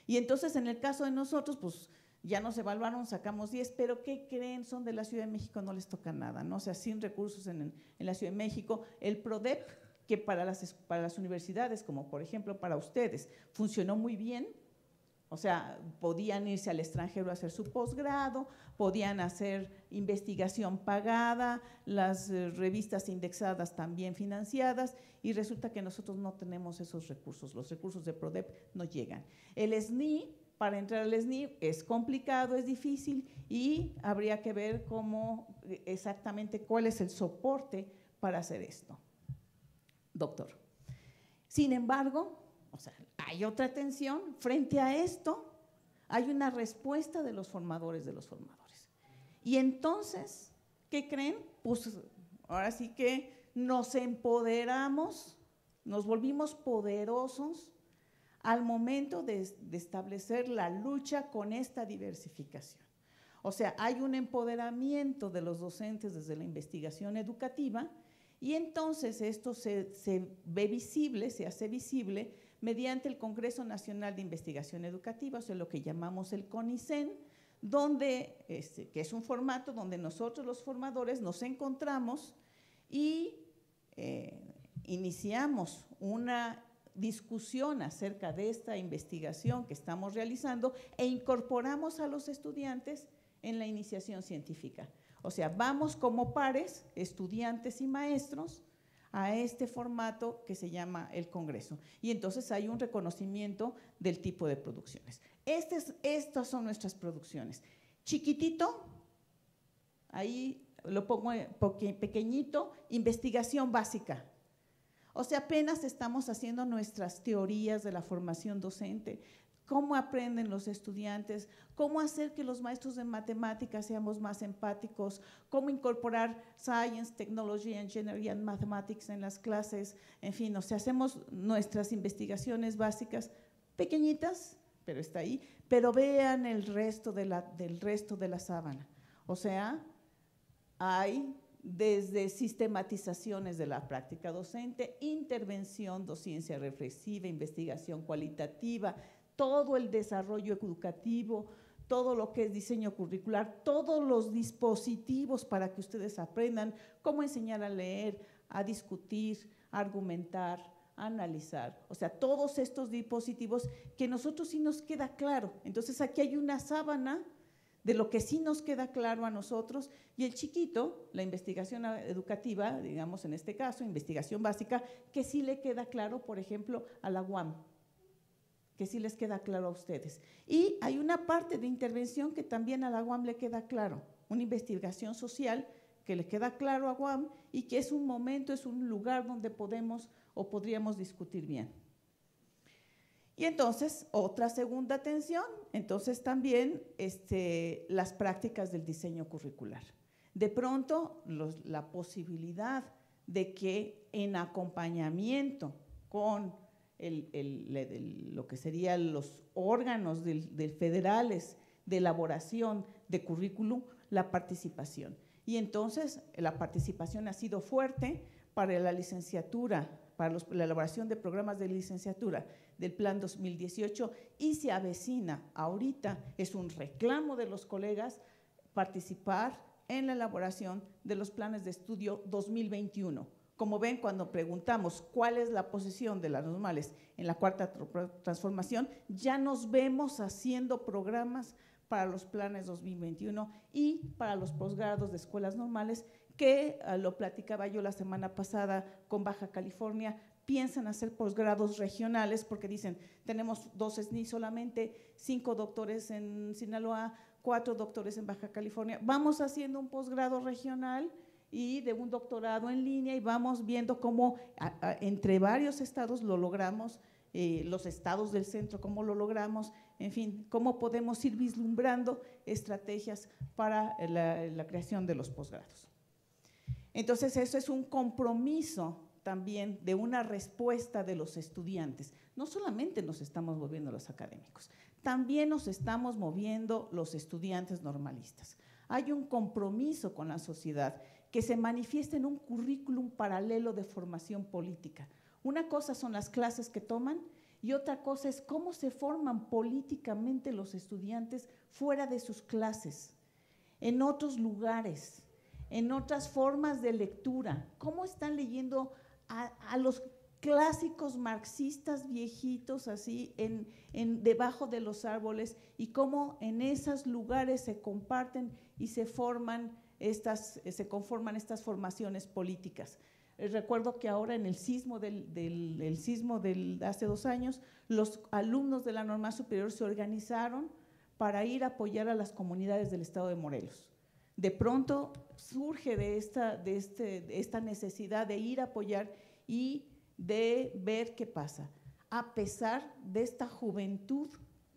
Y entonces en el caso de nosotros, pues ya nos evaluaron, sacamos 10, pero ¿qué creen? Son de la Ciudad de México, no les toca nada, ¿no? O sea, sin recursos en, en la Ciudad de México. El PRODEP, que para las, para las universidades, como por ejemplo para ustedes, funcionó muy bien, o sea, podían irse al extranjero a hacer su posgrado, podían hacer investigación pagada, las eh, revistas indexadas también financiadas, y resulta que nosotros no tenemos esos recursos, los recursos de PRODEP no llegan. El SNI, para entrar al SNI es complicado, es difícil, y habría que ver cómo eh, exactamente cuál es el soporte para hacer esto. Doctor. Sin embargo, o sea, hay otra tensión. Frente a esto, hay una respuesta de los formadores de los formadores. Y entonces, ¿qué creen? Pues ahora sí que nos empoderamos, nos volvimos poderosos al momento de, establecer la lucha con esta diversificación. O sea, hay un empoderamiento de los docentes desde la investigación educativa y entonces esto se, se ve visible, se hace visible mediante el Congreso Nacional de Investigación Educativa, o sea, lo que llamamos el CONICEN, donde, este, que es un formato donde nosotros los formadores nos encontramos y eh, iniciamos una discusión acerca de esta investigación que estamos realizando e incorporamos a los estudiantes en la iniciación científica. O sea, vamos como pares, estudiantes y maestros, a este formato que se llama el Congreso. Y entonces hay un reconocimiento del tipo de producciones. Este estas son nuestras producciones. Chiquitito, ahí lo pongo pequeñito, investigación básica. O sea, apenas estamos haciendo nuestras teorías de la formación docente, cómo aprenden los estudiantes, cómo hacer que los maestros de matemáticas seamos más empáticos, cómo incorporar Science, Technology, Engineering and Mathematics en las clases, en fin, o sea, hacemos nuestras investigaciones básicas pequeñitas, pero está ahí, pero vean el resto de la, del resto de la sábana. O sea, hay desde sistematizaciones de la práctica docente, intervención, docencia reflexiva, investigación cualitativa, todo el desarrollo educativo, todo lo que es diseño curricular, todos los dispositivos para que ustedes aprendan cómo enseñar a leer, a discutir, a argumentar, a analizar. O sea, todos estos dispositivos que nosotros sí nos queda claro. Entonces aquí hay una sábana de lo que sí nos queda claro a nosotros y el chiquito, la investigación educativa, digamos en este caso, investigación básica, que sí le queda claro, por ejemplo, a la UAM que sí les queda claro a ustedes. Y hay una parte de intervención que también a la UAM le queda claro, una investigación social que le queda claro a UAM y que es un momento, es un lugar donde podemos o podríamos discutir bien. Y entonces, otra segunda atención, entonces también este, las prácticas del diseño curricular. De pronto, la posibilidad de que en acompañamiento con lo que serían los órganos del, federales de elaboración de currículum, la participación. Y entonces la participación ha sido fuerte para la licenciatura, para la elaboración de programas de licenciatura del Plan 2018 y se avecina ahorita, es un reclamo de los colegas, participar en la elaboración de los planes de estudio 2021 como ven, cuando preguntamos cuál es la posición de las normales en la cuarta transformación, ya nos vemos haciendo programas para los planes 2021 y para los posgrados de escuelas normales, que ah, lo platicaba yo la semana pasada con Baja California, piensan hacer posgrados regionales porque dicen, tenemos dos SNI solamente, cinco doctores en Sinaloa, cuatro doctores en Baja California, vamos haciendo un posgrado regional y de un doctorado en línea y vamos viendo cómo entre varios estados lo logramos, eh, los estados del centro, cómo lo logramos, en fin, cómo podemos ir vislumbrando estrategias para la, la creación de los posgrados. Entonces, eso es un compromiso también de una respuesta de los estudiantes. No solamente nos estamos moviendo los académicos, también nos estamos moviendo los estudiantes normalistas. Hay un compromiso con la sociedad que se manifiesta en un currículum paralelo de formación política, Una cosa son las clases que toman y otra cosa es cómo se forman políticamente los estudiantes fuera de sus clases, en otros lugares, en otras formas de lectura. ¿Cómo están leyendo a, los clásicos marxistas viejitos así en, debajo de los árboles y cómo en esos lugares se comparten y se forman estas, se conforman estas formaciones políticas. Eh, recuerdo que ahora en el sismo del, sismo hace dos años, los alumnos de la normal superior se organizaron para ir a apoyar a las comunidades del estado de Morelos. De pronto surge de esta, de este, esta necesidad de ir a apoyar y de ver qué pasa, a pesar de esta juventud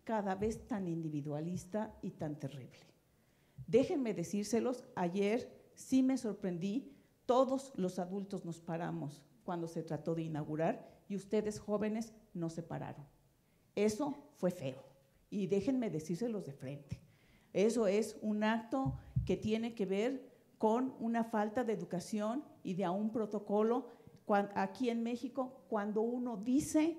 cada vez tan individualista y tan terrible. Déjenme decírselos, ayer sí me sorprendí, todos los adultos nos paramos cuando se trató de inaugurar y ustedes jóvenes no se pararon. Eso fue feo y déjenme decírselos de frente. Eso es un acto que tiene que ver con una falta de educación y de un protocolo aquí en México, cuando uno dice,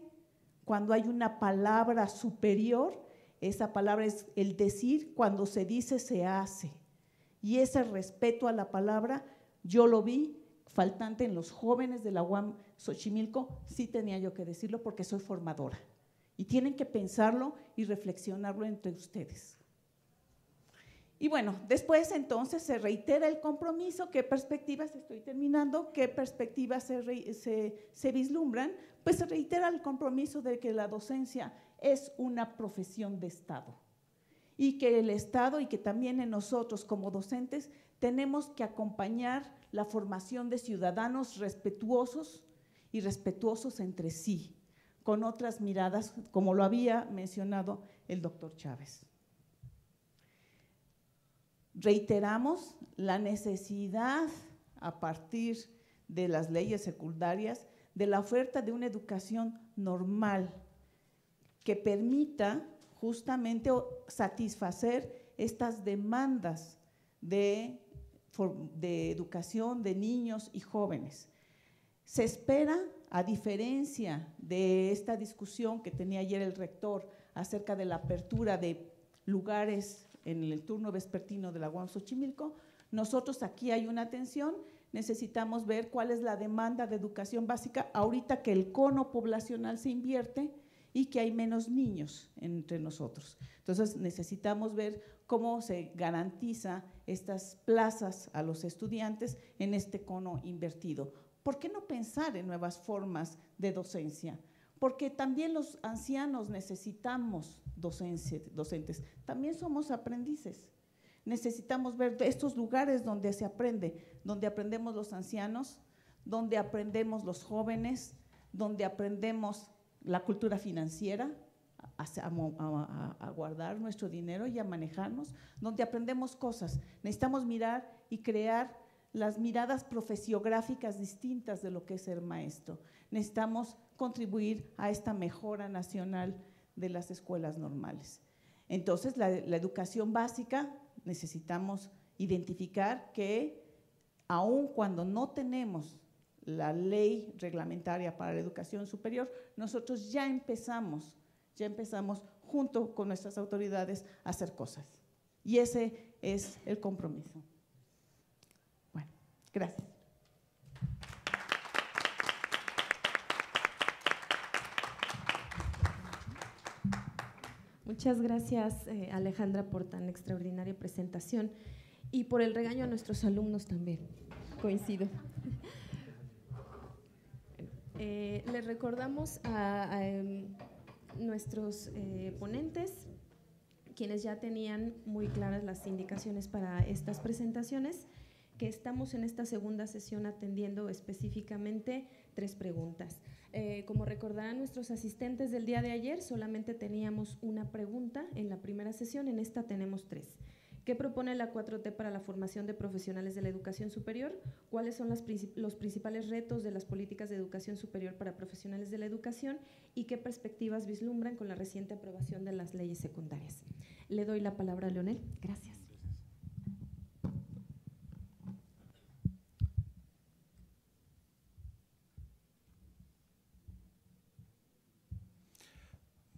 cuando hay una palabra superior, esa palabra es el decir, cuando se dice se hace. Y ese respeto a la palabra, yo lo vi faltante en los jóvenes de la UAM Xochimilco, sí tenía yo que decirlo porque soy formadora. Y tienen que pensarlo y reflexionarlo entre ustedes. Y bueno, después entonces se reitera el compromiso, qué perspectivas, estoy terminando, qué perspectivas se, vislumbran, pues se reitera el compromiso de que la docencia es una profesión de Estado y que el Estado y que también nosotros como docentes tenemos que acompañar la formación de ciudadanos respetuosos y respetuosos entre sí, con otras miradas, como lo había mencionado el doctor Chávez. Reiteramos la necesidad a partir de las leyes secundarias de la oferta de una educación normal que permita justamente satisfacer estas demandas de, educación de niños y jóvenes. Se espera, a diferencia de esta discusión que tenía ayer el rector acerca de la apertura de lugares en el turno vespertino de la UAM Xochimilco, nosotros aquí hay una atención, necesitamos ver cuál es la demanda de educación básica ahorita que el cono poblacional se invierte y que hay menos niños entre nosotros. Entonces necesitamos ver cómo se garantiza estas plazas a los estudiantes en este cono invertido. ¿Por qué no pensar en nuevas formas de docencia? Porque también los ancianos necesitamos docentes, también somos aprendices. Necesitamos ver estos lugares donde se aprende, donde aprendemos los ancianos, donde aprendemos los jóvenes, donde aprendemos la cultura financiera, a, guardar nuestro dinero y a manejarnos, donde aprendemos cosas. Necesitamos mirar y crear las miradas profesiográficas distintas de lo que es ser maestro. Necesitamos contribuir a esta mejora nacional de las escuelas normales. Entonces, la, educación básica necesitamos identificar que aun cuando no tenemos la ley reglamentaria para la educación superior, nosotros ya empezamos, ya empezamos junto con nuestras autoridades a hacer cosas. Y ese es el compromiso. Bueno, gracias. Muchas gracias, eh, Alejandra, por tan extraordinaria presentación y por el regaño a nuestros alumnos también. Coincido. Eh, les recordamos a, em, nuestros eh, ponentes, quienes ya tenían muy claras las indicaciones para estas presentaciones, que estamos en esta segunda sesión atendiendo específicamente tres preguntas. Eh, como recordarán nuestros asistentes del día de ayer, solamente teníamos una pregunta en la primera sesión, en esta tenemos tres. ¿Qué propone la 4T para la formación de profesionales de la educación superior? ¿Cuáles son los principales retos de las políticas de educación superior para profesionales de la educación? ¿Y qué perspectivas vislumbran con la reciente aprobación de las leyes secundarias? Le doy la palabra a Leonel. Gracias.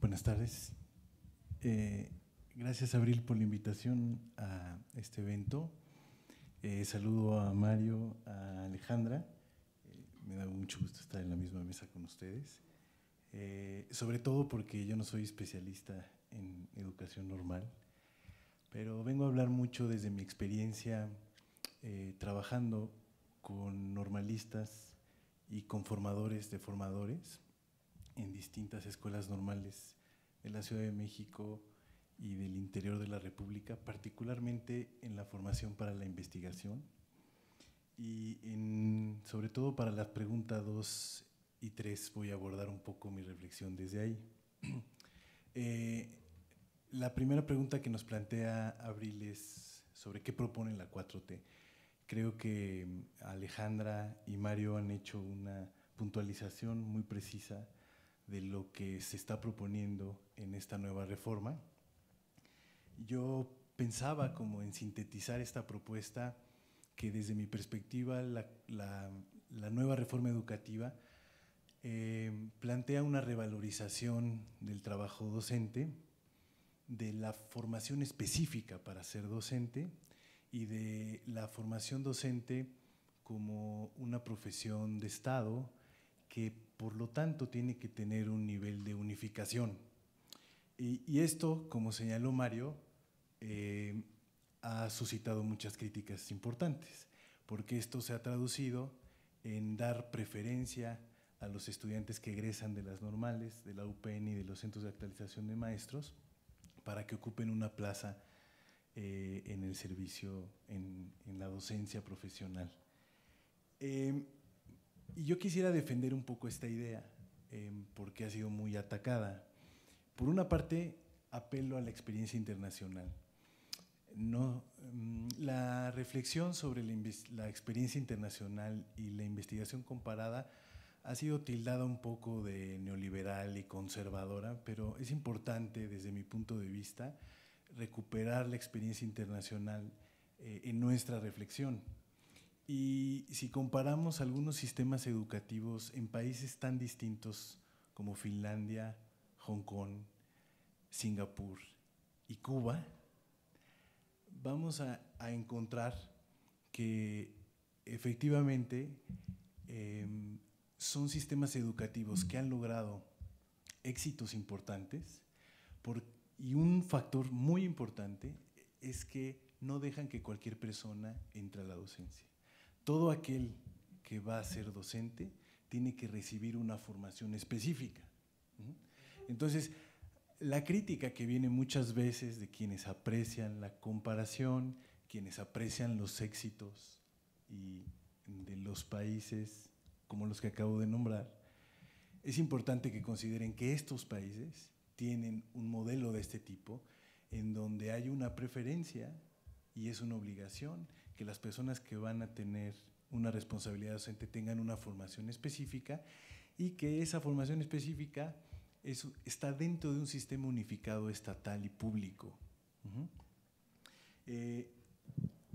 Buenas tardes. Eh, gracias, Abril, por la invitación a este evento. Eh, saludo a Mario, a Alejandra. Eh, me da mucho gusto estar en la misma mesa con ustedes. sobre todo porque yo no soy especialista en educación normal, pero vengo a hablar mucho desde mi experiencia trabajando con normalistas y con formadores de formadores en distintas escuelas normales de la Ciudad de México y del interior de la República, particularmente en la formación para la investigación y sobre todo para las preguntas 2 y 3 voy a abordar un poco mi reflexión desde ahí. Eh, la primera pregunta que nos plantea Abril es sobre qué propone la 4T. Creo que Alejandra y Mario han hecho una puntualización muy precisa de lo que se está proponiendo en esta nueva reforma. Yo pensaba como en sintetizar esta propuesta que desde mi perspectiva la, nueva reforma educativa eh, plantea una revalorización del trabajo docente, de la formación específica para ser docente y de la formación docente como una profesión de Estado que por lo tanto tiene que tener un nivel de unificación. Y, esto, como señaló Mario, eh, ha suscitado muchas críticas importantes, porque esto se ha traducido en dar preferencia a los estudiantes que egresan de las normales, de la UPN y de los centros de actualización de maestros, para que ocupen una plaza eh, en el servicio, en, la docencia profesional. Eh, y yo quisiera defender un poco esta idea, em, porque ha sido muy atacada. Por una parte, apelo a la experiencia internacional. No, em, la reflexión sobre la, la, experiencia internacional y la investigación comparada ha sido tildada un poco de neoliberal y conservadora, pero es importante desde mi punto de vista recuperar la experiencia internacional eh, en nuestra reflexión. Y si comparamos algunos sistemas educativos en países tan distintos como Finlandia, Hong Kong, Singapur y Cuba, vamos a, encontrar que efectivamente em, son sistemas educativos que han logrado éxitos importantes y un factor muy importante es que no dejan que cualquier persona entre a la docencia todo aquel que va a ser docente tiene que recibir una formación específica. Entonces, la crítica que viene muchas veces de quienes aprecian la comparación, quienes aprecian los éxitos y de los países como los que acabo de nombrar, es importante que consideren que estos países tienen un modelo de este tipo en donde hay una preferencia y es una obligación que las personas que van a tener una responsabilidad docente tengan una formación específica y que esa formación específica está dentro de un sistema unificado estatal y público. Eh,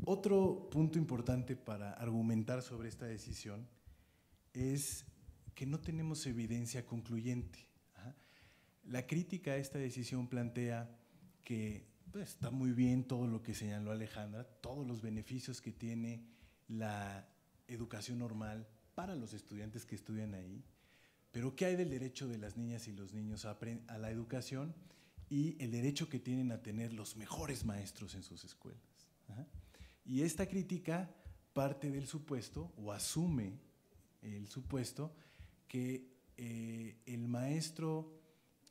otro punto importante para argumentar sobre esta decisión es que no tenemos evidencia concluyente. La crítica a esta decisión plantea que pues, está muy bien todo lo que señaló Alejandra, todos los beneficios que tiene la educación normal para los estudiantes que estudian ahí, pero ¿qué hay del derecho de las niñas y los niños a, la educación y el derecho que tienen a tener los mejores maestros en sus escuelas? Y esta crítica parte del supuesto o asume el supuesto que eh, el maestro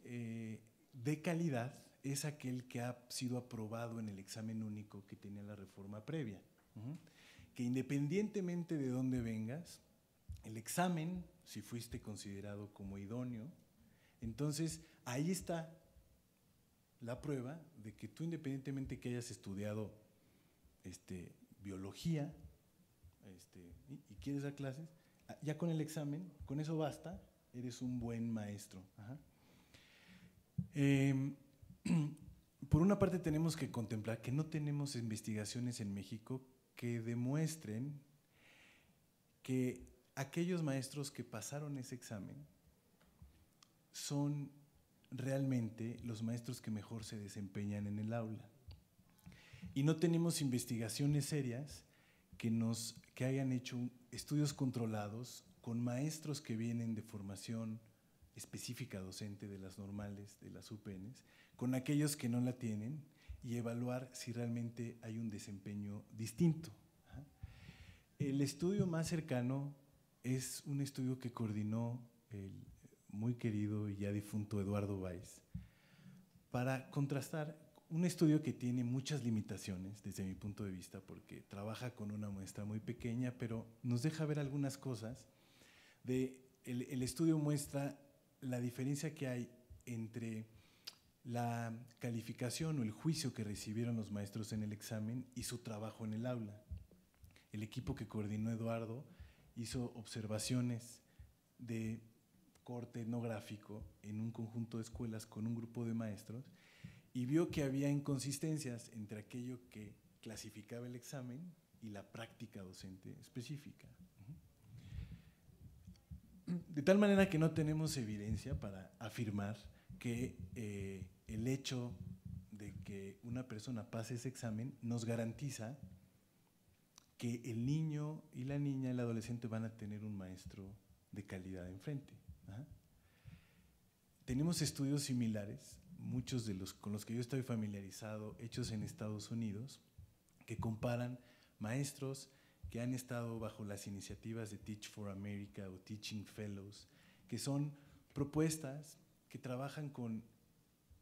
eh, de calidad es aquel que ha sido aprobado en el examen único que tenía la reforma previa. Que independientemente de dónde vengas, el examen, si fuiste considerado como idóneo, entonces ahí está la prueba de que tú independientemente que hayas estudiado este, biología este, y, quieres dar clases, ya con el examen, con eso basta, eres un buen maestro. Em, por una parte tenemos que contemplar que no tenemos investigaciones en México que demuestren que aquellos maestros que pasaron ese examen son realmente los maestros que mejor se desempeñan en el aula. Y no tenemos investigaciones serias que, nos, que hayan hecho estudios controlados con maestros que vienen de formación específica docente de las normales, de las UPNs, con aquellos que no la tienen y evaluar si realmente hay un desempeño distinto. El estudio más cercano es un estudio que coordinó el muy querido y ya difunto Eduardo Valls para contrastar un estudio que tiene muchas limitaciones desde mi punto de vista porque trabaja con una muestra muy pequeña, pero nos deja ver algunas cosas. De, el estudio muestra la diferencia que hay entre la calificación o el juicio que recibieron los maestros en el examen y su trabajo en el aula. El equipo que coordinó Eduardo hizo observaciones de corte etnográfico en un conjunto de escuelas con un grupo de maestros y vio que había inconsistencias entre aquello que clasificaba el examen y la práctica docente específica. De tal manera que no tenemos evidencia para afirmar que eh, el hecho de que una persona pase ese examen nos garantiza que el niño y la niña, el adolescente van a tener un maestro de calidad enfrente. Tenemos estudios similares, muchos de los con los que yo estoy familiarizado, hechos en Estados Unidos, que comparan maestros que han estado bajo las iniciativas de Teach for America o Teaching Fellows, que son propuestas que trabajan con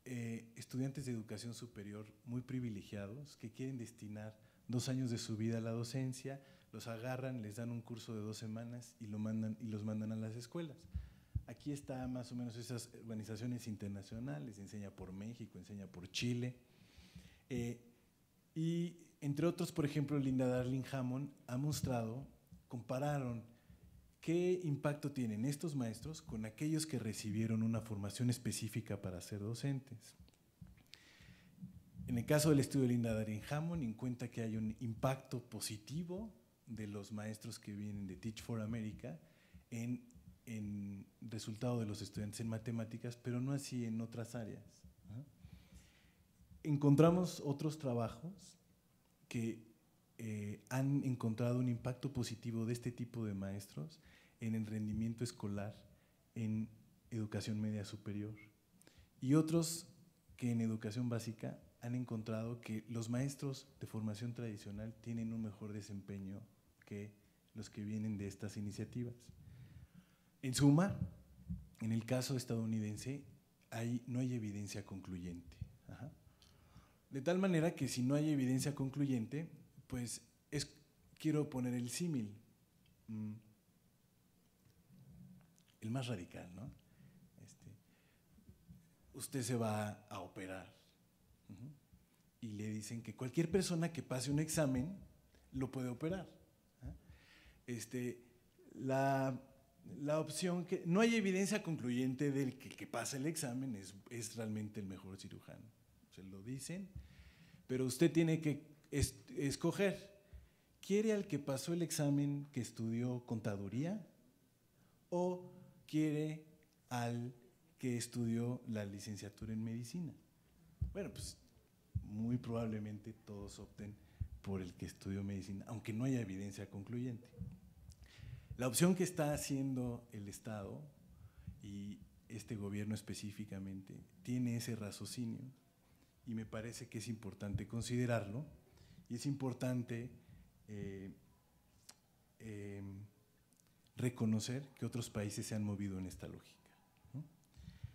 eh, estudiantes de educación superior muy privilegiados que quieren destinar dos años de su vida a la docencia, los agarran, les dan un curso de dos semanas y, lo mandan, y los mandan a las escuelas. Aquí está más o menos esas organizaciones internacionales, enseña por México, enseña por Chile. Eh, y entre otros, por ejemplo, Linda Darling Hammond ha mostrado, compararon ¿Qué impacto tienen estos maestros con aquellos que recibieron una formación específica para ser docentes? En el caso del estudio de Linda Darin Hammond, encuentra que hay un impacto positivo de los maestros que vienen de Teach for America en, en resultado de los estudiantes en matemáticas, pero no así en otras áreas. Encontramos otros trabajos que eh, han encontrado un impacto positivo de este tipo de maestros en rendimiento escolar en educación media superior. Y otros que en educación básica han encontrado que los maestros de formación tradicional tienen un mejor desempeño que los que vienen de estas iniciativas. En suma, en el caso estadounidense, hay, no hay evidencia concluyente. De tal manera que si no hay evidencia concluyente, pues es, quiero poner el símil. Mm, el más radical, ¿no? Este, usted se va a operar y le dicen que cualquier persona que pase un examen lo puede operar. ¿ah? Este, la, opción que no hay evidencia concluyente del que que pasa el examen es, es realmente el mejor cirujano. Se lo dicen, pero usted tiene que escoger. ¿Quiere al que pasó el examen que estudió contaduría o quiere al que estudió la licenciatura en medicina. Bueno, pues muy probablemente todos opten por el que estudió medicina, aunque no haya evidencia concluyente. La opción que está haciendo el Estado y este gobierno específicamente tiene ese raciocinio y me parece que es importante considerarlo y es importante eh, em, reconocer que otros países se han movido en esta lógica.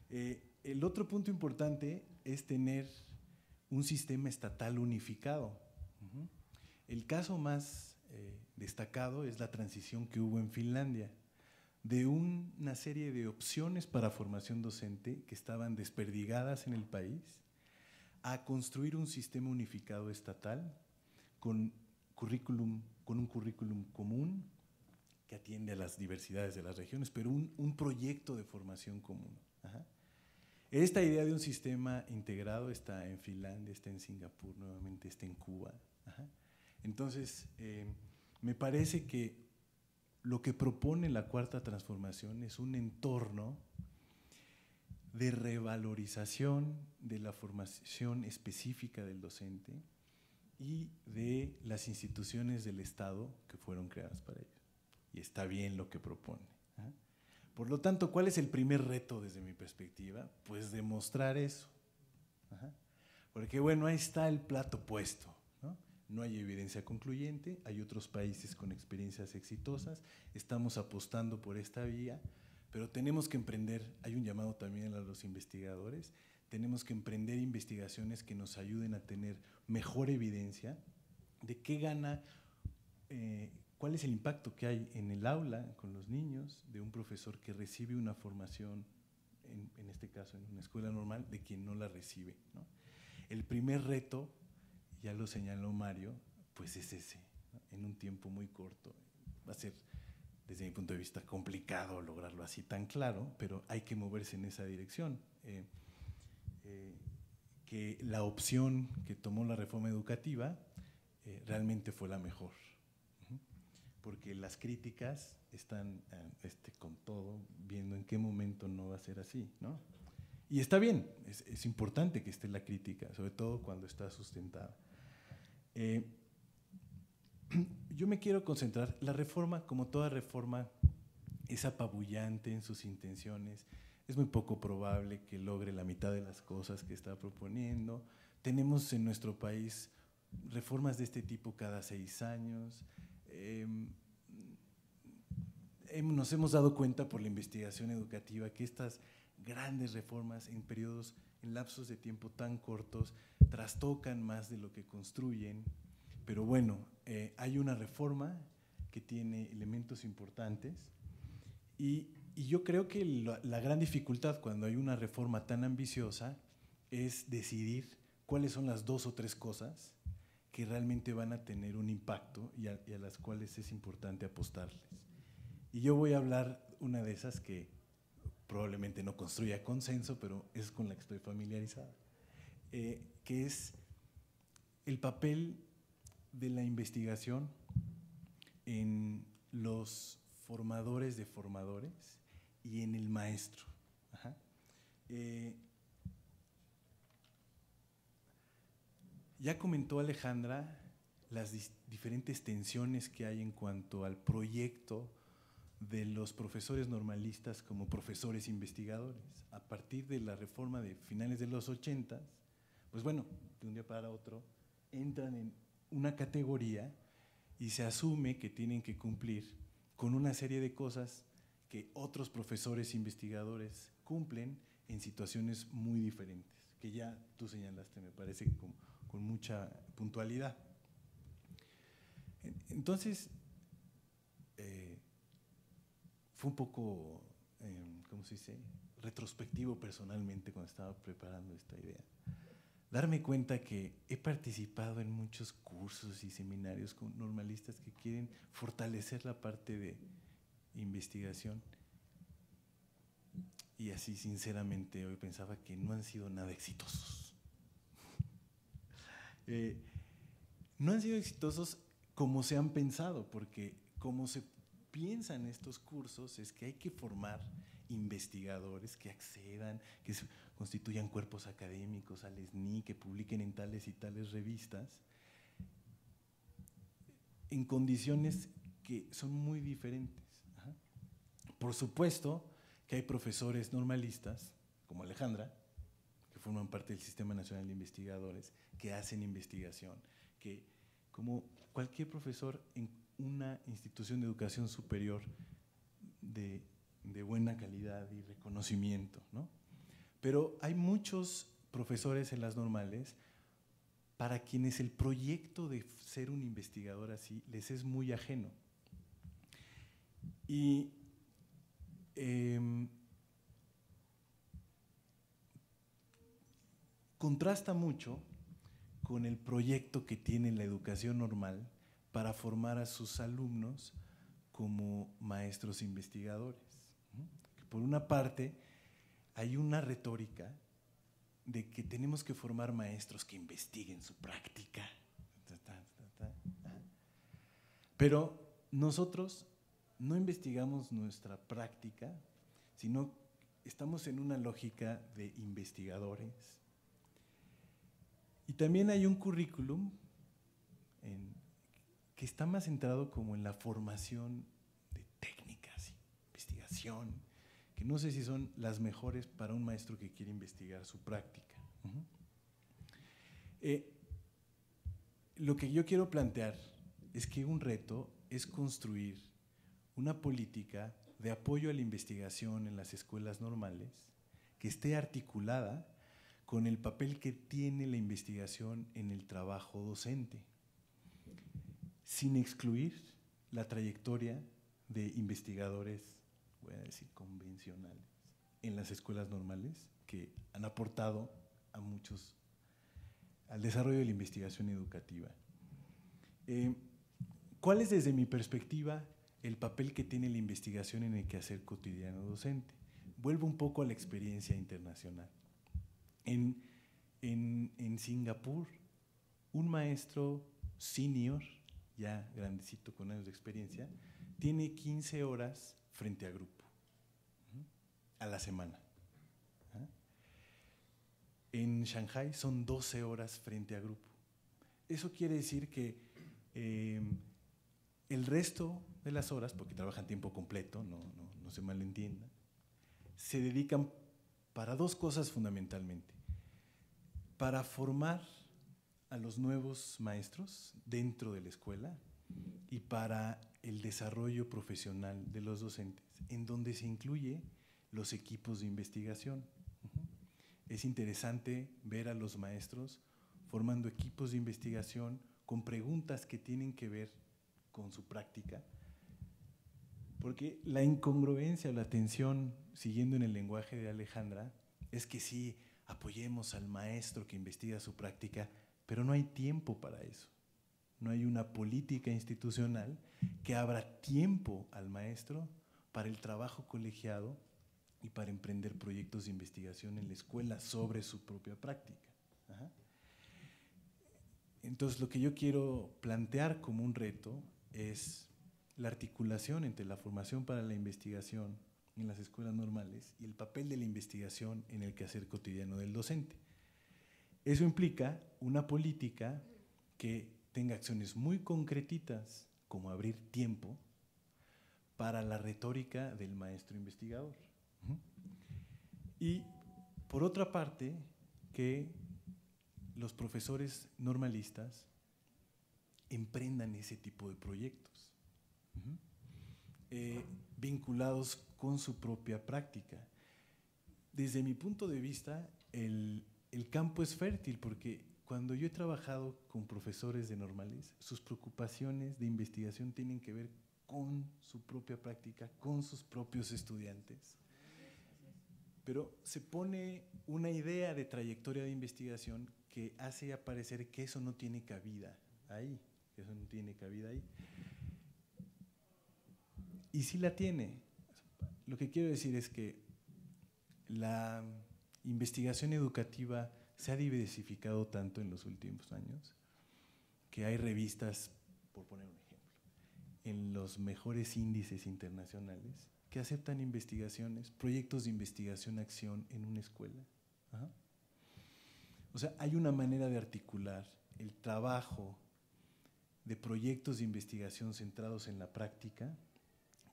Eh, el otro punto importante es tener un sistema estatal unificado. El caso más eh, destacado es la transición que hubo en Finlandia de una serie de opciones para formación docente que estaban desperdigadas en el país a construir un sistema unificado estatal con, currículum, con un currículum común, que atiende a las diversidades de las regiones, pero un, proyecto de formación común. Esta idea de un sistema integrado está en Finlandia, está en Singapur, nuevamente está en Cuba. Entonces, eh, me parece que lo que propone la cuarta transformación es un entorno de revalorización de la formación específica del docente y de las instituciones del Estado que fueron creadas para ello. Y está bien lo que propone. ¿ah? Por lo tanto, ¿cuál es el primer reto desde mi perspectiva? Pues demostrar eso. Porque bueno, ahí está el plato puesto. ¿no? no hay evidencia concluyente, hay otros países con experiencias exitosas, estamos apostando por esta vía, pero tenemos que emprender, hay un llamado también a los investigadores, tenemos que emprender investigaciones que nos ayuden a tener mejor evidencia de qué gana, eh, cuál es el impacto que hay en el aula con los niños de un profesor que recibe una formación, en, este caso en una escuela normal, de quien no la recibe. El primer reto, ya lo señaló Mario, pues es ese, en un tiempo muy corto. Va a ser desde mi punto de vista, complicado lograrlo así tan claro, pero hay que moverse en esa dirección. Eh, eh, que la opción que tomó la reforma educativa eh, realmente fue la mejor, porque las críticas están este, con todo, viendo en qué momento no va a ser así, ¿no? Y está bien, es, es importante que esté la crítica, sobre todo cuando está sustentada yo me quiero concentrar, la reforma, como toda reforma, es apabullante en sus intenciones, es muy poco probable que logre la mitad de las cosas que está proponiendo. Tenemos en nuestro país reformas de este tipo cada seis años. Em, nos hemos dado cuenta por la investigación educativa que estas grandes reformas en periodos, en lapsos de tiempo tan cortos, trastocan más de lo que construyen. Pero bueno, eh, hay una reforma que tiene elementos importantes y, yo creo que la, gran dificultad cuando hay una reforma tan ambiciosa es decidir cuáles son las dos o tres cosas que realmente van a tener un impacto y a, las cuales es importante apostarles. Y yo voy a hablar una de esas que probablemente no construya consenso, pero es con la que estoy familiarizada, eh, que es el papel de la investigación en los formadores de formadores y en el maestro. Eh, ya comentó Alejandra las diferentes tensiones que hay en cuanto al proyecto de los profesores normalistas como profesores investigadores. A partir de la reforma de finales de los 80, pues bueno, de un día para otro, entran en una categoría y se asume que tienen que cumplir con una serie de cosas que otros profesores investigadores cumplen en situaciones muy diferentes, que ya tú señalaste, me parece, con, mucha puntualidad. Entonces, eh, fue un poco, eh, ¿cómo se dice?, retrospectivo personalmente cuando estaba preparando esta idea darme cuenta que he participado en muchos cursos y seminarios con normalistas que quieren fortalecer la parte de investigación. Y así sinceramente hoy pensaba que no han sido nada exitosos. Eh, no han sido exitosos como se han pensado, porque como se piensa en estos cursos es que hay que formar investigadores que accedan, que constituyan cuerpos académicos al SNI, que publiquen en tales y tales revistas, en condiciones que son muy diferentes. Por supuesto que hay profesores normalistas, como Alejandra, forman parte del Sistema Nacional de Investigadores, que hacen investigación, que como cualquier profesor en una institución de educación superior de de buena calidad y reconocimiento, ¿no? Pero hay muchos profesores en las normales para quienes el proyecto de ser un investigador así les es muy ajeno. Y em, contrasta mucho con el proyecto que tiene la educación normal para formar a sus alumnos como maestros investigadores por una parte hay una retórica de que tenemos que formar maestros que investiguen su práctica. Pero nosotros no investigamos nuestra práctica, sino estamos en una lógica de investigadores. Y también hay un currículum que está más centrado como en la formación de técnicas, investigación, que no sé si son las mejores para un maestro que quiere investigar su práctica. Eh, lo que yo quiero plantear es que un reto es construir una política de apoyo a la investigación en las escuelas normales que esté articulada con el papel que tiene la investigación en el trabajo docente, sin excluir la trayectoria de investigadores, voy a decir, convencionales en las escuelas normales que han aportado a muchos al desarrollo de la investigación educativa. Eh, ¿Cuál es desde mi perspectiva el papel que tiene la investigación en el quehacer cotidiano docente? Vuelvo un poco a la experiencia internacional. En, en, en Singapur, un maestro senior, ya grandecito con años de experiencia, tiene 15 horas frente a grupo a la semana. En Shanghai son 12 horas frente a grupo. Eso quiere decir que eh, el resto de las horas, porque trabajan tiempo completo, no, no se malentienda, se dedican para dos cosas fundamentalmente. Para formar a los nuevos maestros dentro de la escuela y para el desarrollo profesional de los docentes, en donde se incluye los equipos de investigación. Es interesante ver a los maestros formando equipos de investigación con preguntas que tienen que ver con su práctica, porque la incongruencia o la tensión, siguiendo en el lenguaje de Alejandra, es que sí, apoyemos al maestro que investiga su práctica, pero no hay tiempo para eso. No hay una política institucional que abra tiempo al maestro para el trabajo colegiado y para emprender proyectos de investigación en la escuela sobre su propia práctica. Entonces, lo que yo quiero plantear como un reto es la articulación entre la formación para la investigación en las escuelas normales y el papel de la investigación en el quehacer cotidiano del docente. Eso implica una política que tenga acciones muy concretitas, como abrir tiempo para la retórica del maestro investigador. Y por otra parte, que los profesores normalistas emprendan ese tipo de proyectos, eh, vinculados con su propia práctica. Desde mi punto de vista, el, el campo es fértil porque cuando yo he trabajado con profesores de normales, sus preocupaciones de investigación tienen que ver con su propia práctica, con sus propios estudiantes pero se pone una idea de trayectoria de investigación que hace aparecer que eso no tiene cabida ahí, que eso no tiene cabida ahí. Y sí la tiene. Lo que quiero decir es que la investigación educativa se ha diversificado tanto en los últimos años que hay revistas, por poner un ejemplo, en los mejores índices internacionales que aceptan investigaciones, proyectos de investigación-acción en una escuela. O sea, hay una manera de articular el trabajo de proyectos de investigación centrados en la práctica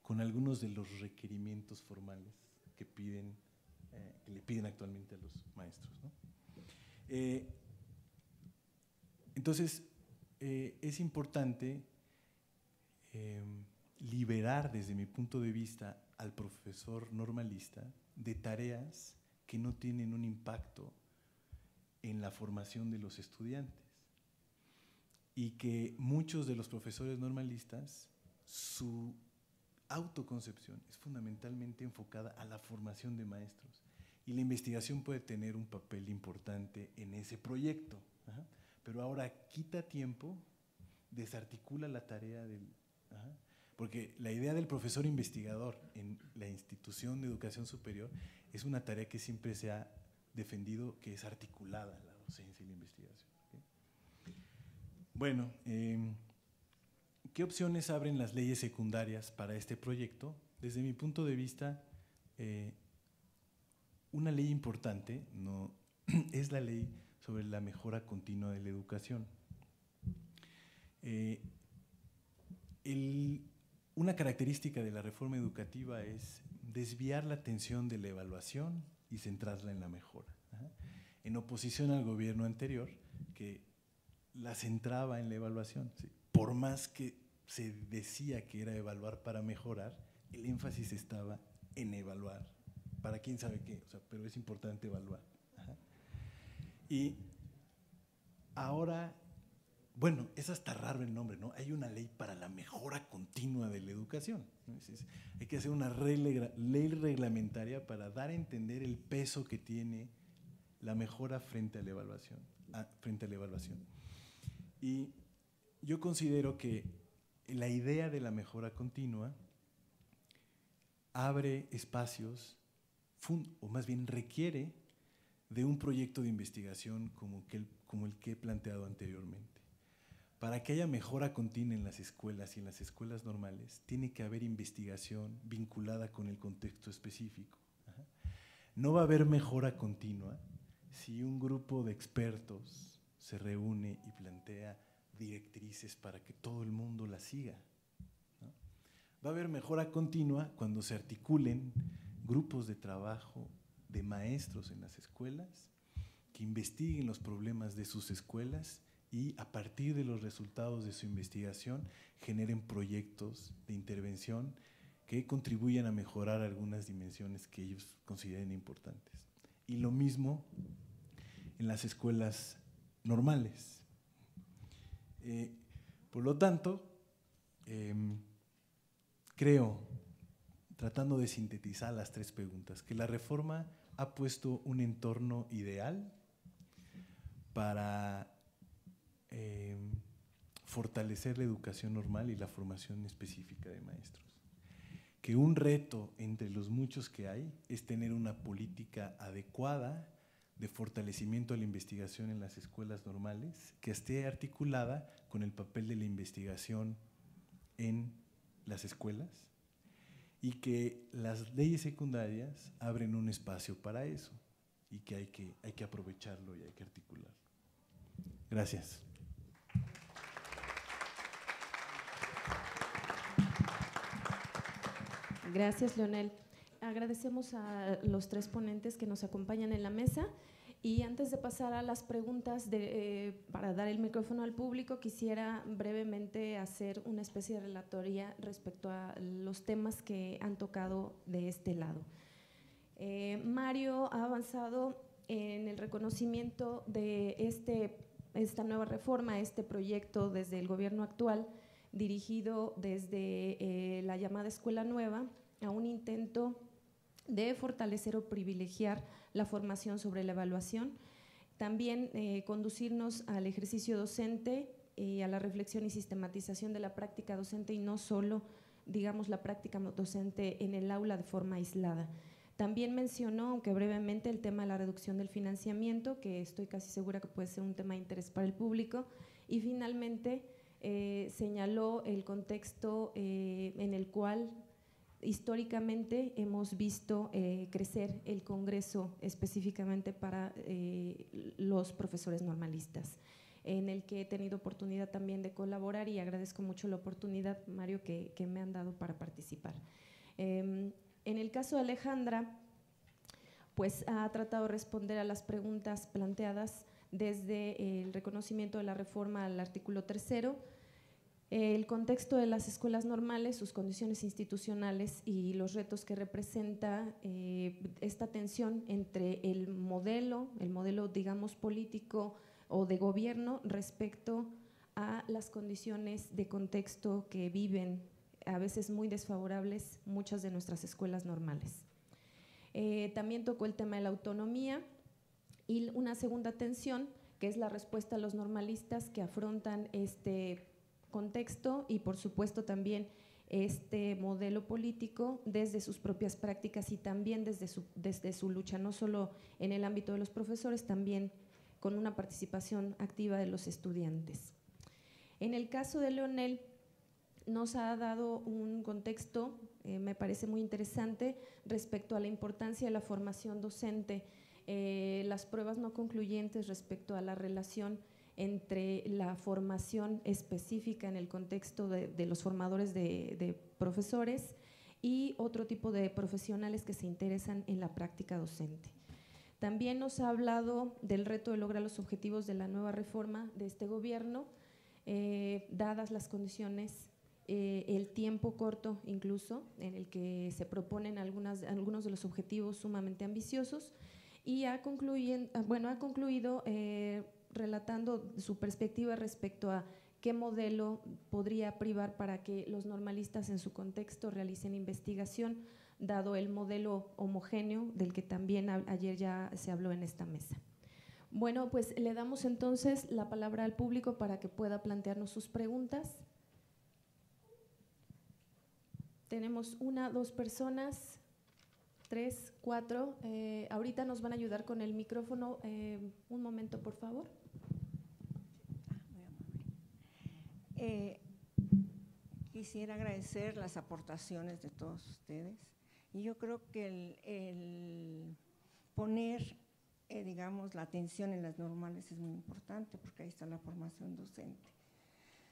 con algunos de los requerimientos formales que, piden, eh, que le piden actualmente a los maestros. Eh, entonces, eh, es importante liberar desde mi punto de vista al profesor normalista de tareas que no tienen un impacto en la formación de los estudiantes y que muchos de los profesores normalistas, su autoconcepción es fundamentalmente enfocada a la formación de maestros. Y la investigación puede tener un papel importante en ese proyecto, pero ahora quita tiempo, desarticula la tarea del... Porque la idea del profesor investigador en la institución de educación superior es una tarea que siempre se ha defendido que es articulada la docencia y la investigación. Bueno, em, ¿qué opciones abren las leyes secundarias para este proyecto? Desde mi punto de vista, eh, una ley importante no, es la ley sobre la mejora continua de la educación. Eh, una característica de la reforma educativa es desviar la atención de la evaluación y centrarla en la mejora. En oposición al gobierno anterior, que la centraba en la evaluación. Por más que se decía que era evaluar para mejorar, el énfasis estaba en evaluar, para quién sabe qué, pero es importante evaluar. Y ahora, bueno, es hasta raro el nombre, ¿no? Hay una ley para la mejora continua de la educación. hay que hacer una ley reglamentaria para dar a entender el peso que tiene la mejora frente a la evaluación. frente a la evaluación. Y yo considero que la idea de la mejora continua abre espacios, o más bien requiere de un proyecto de investigación como, el que he planteado anteriormente. Para que haya mejora continua en las escuelas y en las escuelas normales, tiene que haber investigación vinculada con el contexto específico. No va a haber mejora continua si un grupo de expertos se reúne y plantea directrices para que todo el mundo la siga. Va a haber mejora continua cuando se articulen grupos de trabajo de maestros en las escuelas que investiguen los problemas de sus escuelas y a partir de los resultados de su investigación generen proyectos de intervención que contribuyan a mejorar algunas dimensiones que ellos consideren importantes. Y lo mismo en las escuelas normales. Eh, por lo tanto, em, creo, tratando de sintetizar las tres preguntas, que la reforma ha puesto un entorno ideal para em, fortalecer la educación normal y la formación específica de maestros. Que un reto entre los muchos que hay es tener una política adecuada de fortalecimiento a la investigación en las escuelas normales, que esté articulada con el papel de la investigación en las escuelas y que las leyes secundarias abren un espacio para eso y que hay que, hay que aprovecharlo y hay que articularlo. Gracias. Gracias, Leonel. Agradecemos a los tres ponentes que nos acompañan en la mesa. Y antes de pasar a las preguntas eh, para dar el micrófono al público, quisiera brevemente hacer una especie de relatoría respecto a los temas que han tocado de este lado. Eh, Mario ha avanzado en el reconocimiento de este, esta nueva reforma, este proyecto desde el gobierno actual, dirigido desde eh, la llamada Escuela Nueva a un intento de fortalecer o privilegiar la formación sobre la evaluación, también eh, conducirnos al ejercicio docente y a la reflexión y sistematización de la práctica docente y no solo, digamos, la práctica docente en el aula de forma aislada. También mencionó, aunque brevemente, el tema de la reducción del financiamiento, que estoy casi segura que puede ser un tema de interés para el público. Y finalmente, eh, señaló el contexto eh, en el cual históricamente hemos visto eh, crecer el Congreso específicamente para eh, los profesores normalistas, en el que he tenido oportunidad también de colaborar y agradezco mucho la oportunidad, Mario, que, me han dado para participar. Em, en el caso de Alejandra, pues ha tratado de responder a las preguntas planteadas desde el reconocimiento de la reforma al artículo tercero, el contexto de las escuelas normales, sus condiciones institucionales y los retos que representa eh, esta tensión entre el modelo, el modelo, digamos, político o de gobierno respecto a las condiciones de contexto que viven, a veces muy desfavorables, muchas de nuestras escuelas normales. Eh, también tocó el tema de la autonomía y una segunda tensión, que es la respuesta a los normalistas que afrontan este contexto y por supuesto también este modelo político desde sus propias prácticas y también desde su, desde su lucha, no solo en el ámbito de los profesores, también con una participación activa de los estudiantes. En el caso de Leonel, nos ha dado un contexto eh, me parece muy interesante respecto a la importancia de la formación docente, eh, las pruebas no concluyentes respecto a la relación entre la formación específica en el contexto de, los formadores de, profesores y otro tipo de profesionales que se interesan en la práctica docente. También nos ha hablado del reto de lograr los objetivos de la nueva reforma de este gobierno, eh, dadas las condiciones, eh, el tiempo corto incluso, en el que se proponen algunos de los objetivos sumamente ambiciosos, y ha, bueno, ha concluido eh, relatando su perspectiva respecto a qué modelo podría privar para que los normalistas en su contexto realicen investigación, dado el modelo homogéneo del que también ayer ya se habló en esta mesa. Bueno, pues le damos entonces la palabra al público para que pueda plantearnos sus preguntas. Tenemos una, dos personas, tres, cuatro. Eh, ahorita nos van a ayudar con el micrófono. Eh, un momento, por favor. Eh, quisiera agradecer las aportaciones de todos ustedes y yo creo que el, poner, eh, digamos, la atención en las normales es muy importante porque ahí está la formación docente.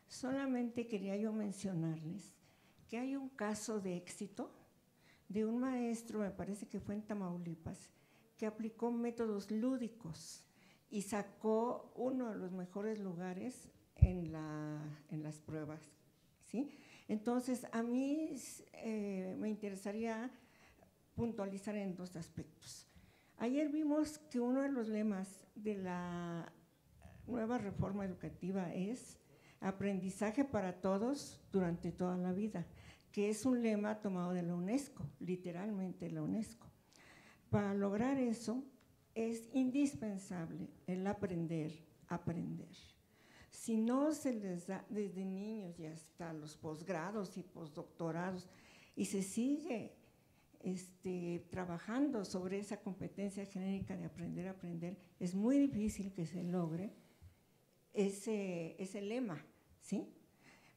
Solamente quería yo mencionarles que hay un caso de éxito de un maestro, me parece que fue en Tamaulipas, que aplicó métodos lúdicos y sacó uno de los mejores lugares en, la, en las pruebas. ¿sí? Entonces, a mí eh, me interesaría puntualizar en dos aspectos. Ayer vimos que uno de los lemas de la nueva reforma educativa es aprendizaje para todos durante toda la vida, que es un lema tomado de la UNESCO, literalmente la UNESCO. Para lograr eso es indispensable el aprender, aprender si no se les da desde niños y hasta los posgrados y postdoctorados y se sigue este, trabajando sobre esa competencia genérica de aprender a aprender, es muy difícil que se logre ese, ese lema, ¿sí?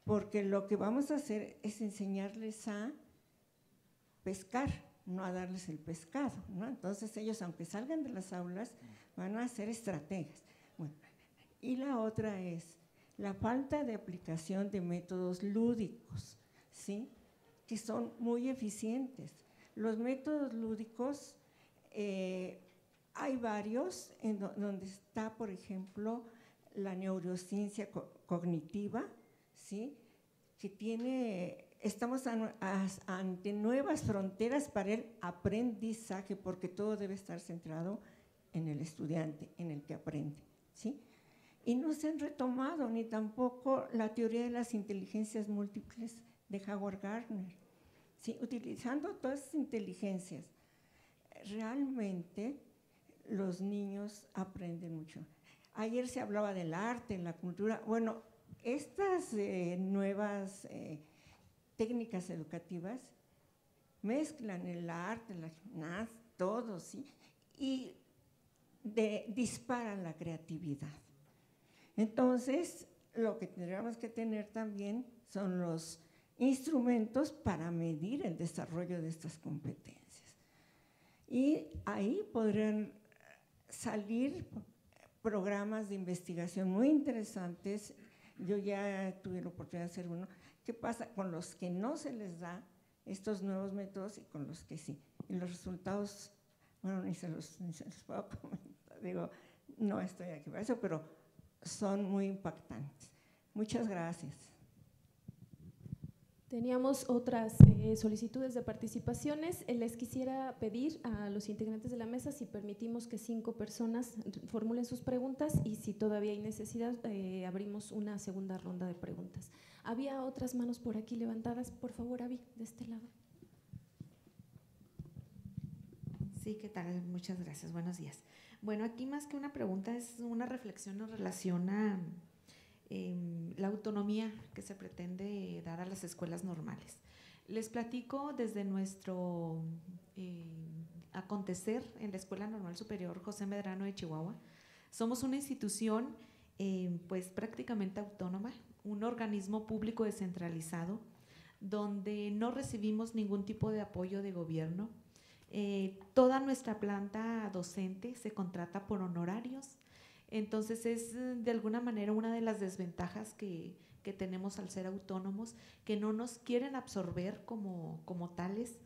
Porque lo que vamos a hacer es enseñarles a pescar, no a darles el pescado, ¿no? Entonces ellos, aunque salgan de las aulas, van a ser estrategas. Bueno, y la otra es la falta de aplicación de métodos lúdicos, ¿sí? que son muy eficientes. Los métodos lúdicos, eh, hay varios en donde está, por ejemplo, la neurociencia cognitiva, ¿sí? que tiene, estamos ante nuevas fronteras para el aprendizaje, porque todo debe estar centrado en el estudiante, en el que aprende. ¿sí? Y no se han retomado ni tampoco la teoría de las inteligencias múltiples de Howard Gardner. ¿Sí? Utilizando todas esas inteligencias, realmente los niños aprenden mucho. Ayer se hablaba del arte, la cultura. Bueno, estas eh, nuevas eh, técnicas educativas mezclan el arte, la gimnasia, todo, ¿sí? Y disparan la creatividad. Entonces, lo que tendríamos que tener también son los instrumentos para medir el desarrollo de estas competencias. Y ahí podrían salir programas de investigación muy interesantes. Yo ya tuve la oportunidad de hacer uno. ¿Qué pasa con los que no se les da estos nuevos métodos y con los que sí? Y los resultados, bueno, ni se los, ni se los puedo comentar. Digo, no estoy aquí para eso, pero son muy impactantes. Muchas gracias. Teníamos otras eh, solicitudes de participaciones. Eh, les quisiera pedir a los integrantes de la mesa si permitimos que cinco personas formulen sus preguntas y si todavía hay necesidad, eh, abrimos una segunda ronda de preguntas. Había otras manos por aquí levantadas. Por favor, Avi, de este lado. Sí, ¿qué tal? Muchas gracias. Buenos días. Bueno, aquí más que una pregunta es una reflexión en relación a em, la autonomía que se pretende dar a las escuelas normales. Les platico desde nuestro eh, acontecer en la Escuela Normal Superior José Medrano de Chihuahua. Somos una institución em, pues prácticamente autónoma, un organismo público descentralizado donde no recibimos ningún tipo de apoyo de gobierno. Eh, toda nuestra planta docente se contrata por honorarios, entonces es de alguna manera una de las desventajas que, que tenemos al ser autónomos, que no nos quieren absorber como, como tales.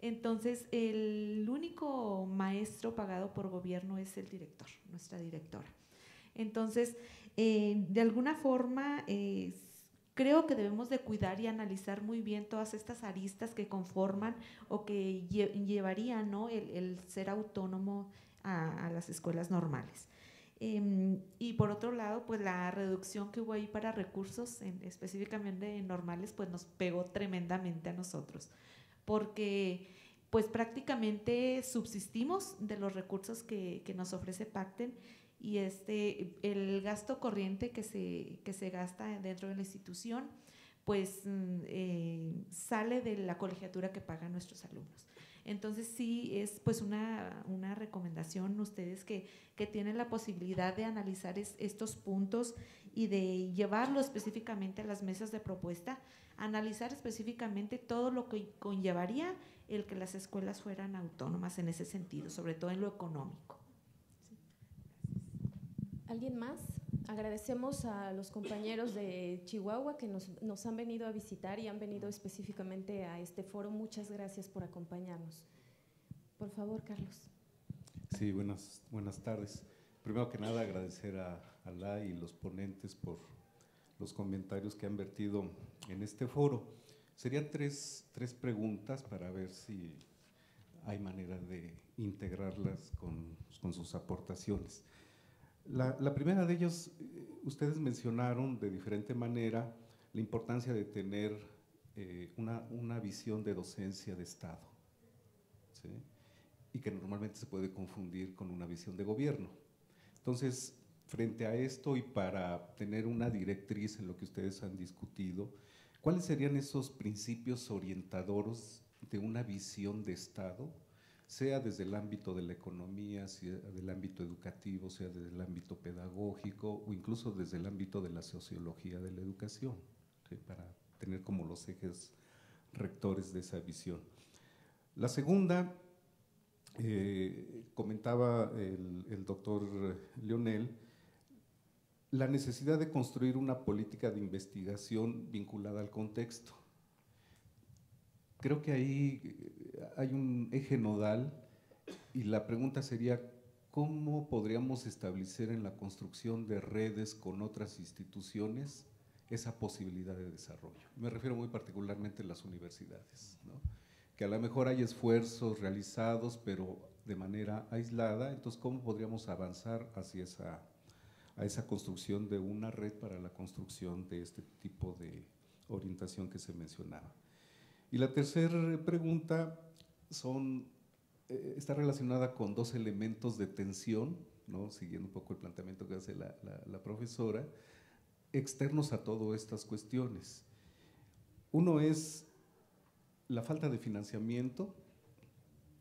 Entonces, el único maestro pagado por gobierno es el director, nuestra directora. Entonces, eh, de alguna forma, eh, creo que debemos de cuidar y analizar muy bien todas estas aristas que conforman o que llevarían ¿no? el, ser autónomo a, las escuelas normales. Em, y por otro lado, pues la reducción que hubo ahí para recursos, específicamente normales, pues nos pegó tremendamente a nosotros, porque pues prácticamente subsistimos de los recursos que, nos ofrece Pacten y este, el gasto corriente que se, que se gasta dentro de la institución, pues mm, eh, sale de la colegiatura que pagan nuestros alumnos. Entonces sí es pues una, una recomendación ustedes que, que, tienen la posibilidad de analizar estos puntos y de llevarlo específicamente a las mesas de propuesta, analizar específicamente todo lo que conllevaría el que las escuelas fueran autónomas en ese sentido, sobre todo en lo económico. ¿Alguien más? Agradecemos a los compañeros de Chihuahua que nos, han venido a visitar y han venido específicamente a este foro. Muchas gracias por acompañarnos. Por favor, Carlos. Sí, buenas, buenas tardes. Primero que nada, agradecer a Alá y los ponentes por los comentarios que han vertido en este foro. Serían tres, tres preguntas para ver si hay manera de integrarlas con, con sus aportaciones. La, primera de ellos, eh, ustedes mencionaron de diferente manera la importancia de tener eh, una, visión de docencia de Estado, y que normalmente se puede confundir con una visión de gobierno. Entonces, frente a esto y para tener una directriz en lo que ustedes han discutido, ¿cuáles serían esos principios orientadores de una visión de Estado sea desde el ámbito de la economía, sea del ámbito educativo, sea desde el ámbito pedagógico o incluso desde el ámbito de la sociología de la educación, para tener como los ejes rectores de esa visión. La segunda, eh, comentaba el, el doctor Leonel, la necesidad de construir una política de investigación vinculada al contexto. Creo que ahí hay un eje nodal y la pregunta sería, ¿cómo podríamos establecer en la construcción de redes con otras instituciones esa posibilidad de desarrollo? Me refiero muy particularmente a las universidades, que a lo mejor hay esfuerzos realizados, pero de manera aislada, entonces ¿cómo podríamos avanzar hacia esa, a esa construcción de una red para la construcción de este tipo de orientación que se mencionaba? Y la tercera pregunta eh, está relacionada con dos elementos de tensión, siguiendo un poco el planteamiento que hace la, profesora, externos a todas estas cuestiones. Uno es la falta de financiamiento,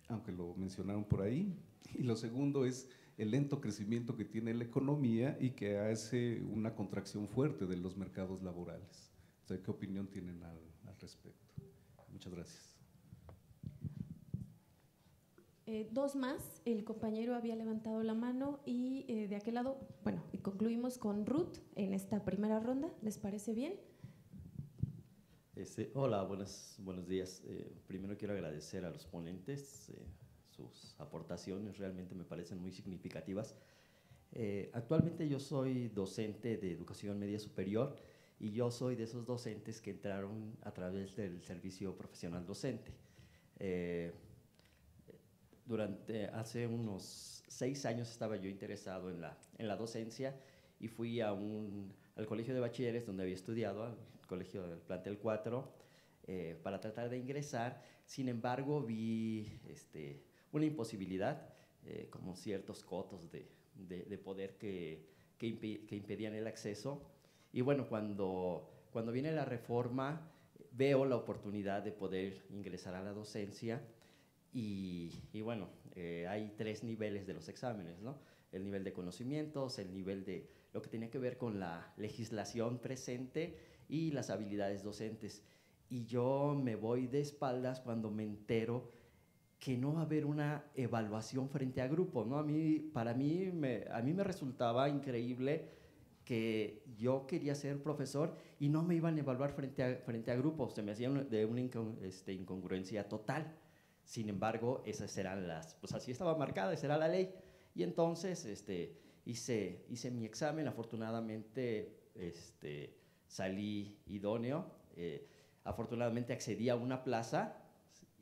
aunque lo mencionaron por ahí, y lo segundo es el lento crecimiento que tiene la economía y que hace una contracción fuerte de los mercados laborales. ¿Qué opinión tienen al respecto? Muchas gracias. Eh, dos más, el compañero había levantado la mano y eh, de aquel lado, bueno, y concluimos con Ruth en esta primera ronda. ¿Les parece bien? Este, hola, buenos, buenos días. Eh, primero quiero agradecer a los ponentes, sus aportaciones realmente me parecen muy significativas. actualmente yo soy docente de educación media superior y yo soy de esos docentes que entraron a través del servicio profesional docente durante hace unos seis años estaba yo interesado en la, en la docencia y fui a un, al colegio de bachilleres donde había estudiado, al colegio del plantel 4, eh, para tratar de ingresar. Sin embargo, vi este, una imposibilidad, eh, como ciertos cotos de, de, poder que, que, impedían el acceso. Y bueno, cuando, cuando viene la reforma, veo la oportunidad de poder ingresar a la docencia y, bueno, eh, hay tres niveles de los exámenes, ¿no? El nivel de conocimientos, el nivel de lo que tiene que ver con la legislación presente y las habilidades docentes. y yo me voy de espaldas cuando me entero que no va a haber una evaluación frente a grupo, ¿no? A mí, para mí, me, a mí me resultaba increíble que yo quería ser profesor y no me iban a evaluar frente a, frente a grupos, se me hacía de una este, incongruencia total. Sin embargo, esas eran las, pues así estaba marcada, esa era la ley. Y entonces este, hice, hice mi examen, afortunadamente este, salí idóneo, eh, afortunadamente accedí a una plaza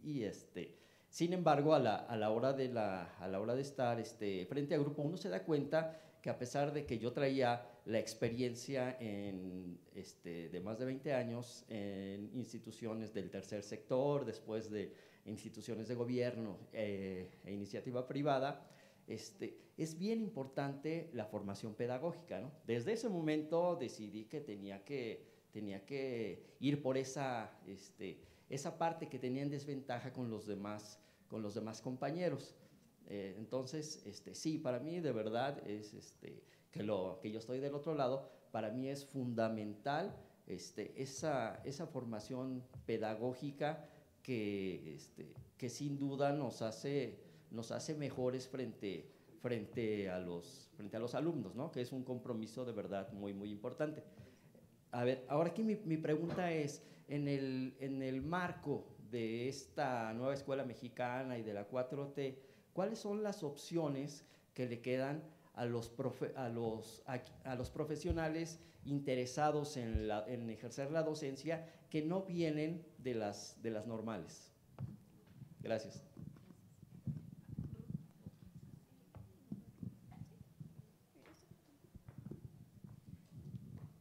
y este, sin embargo, a la, a la, hora, de la, a la hora de estar este, frente a grupo, uno se da cuenta que a pesar de que yo traía la experiencia en, este, de más de 20 años en instituciones del tercer sector, después de instituciones de gobierno eh, e iniciativa privada, este, es bien importante la formación pedagógica. ¿no? Desde ese momento decidí que tenía que, tenía que ir por esa, este, esa parte que tenía en desventaja con los demás, con los demás compañeros. Eh, entonces, este, sí, para mí de verdad es este, que, yo estoy del otro lado, para mí es fundamental este, esa, esa formación pedagógica que, este, que sin duda nos hace, nos hace mejores frente, frente, a los, frente a los alumnos, ¿no? que es un compromiso de verdad muy, muy importante. A ver, ahora aquí mi, mi pregunta es, en el, en el marco de esta nueva escuela mexicana y de la 4T, ¿cuáles son las opciones que le quedan a los, a los, a, los profesionales interesados en, la, en, ejercer la docencia que no vienen de las, de las normales. Gracias.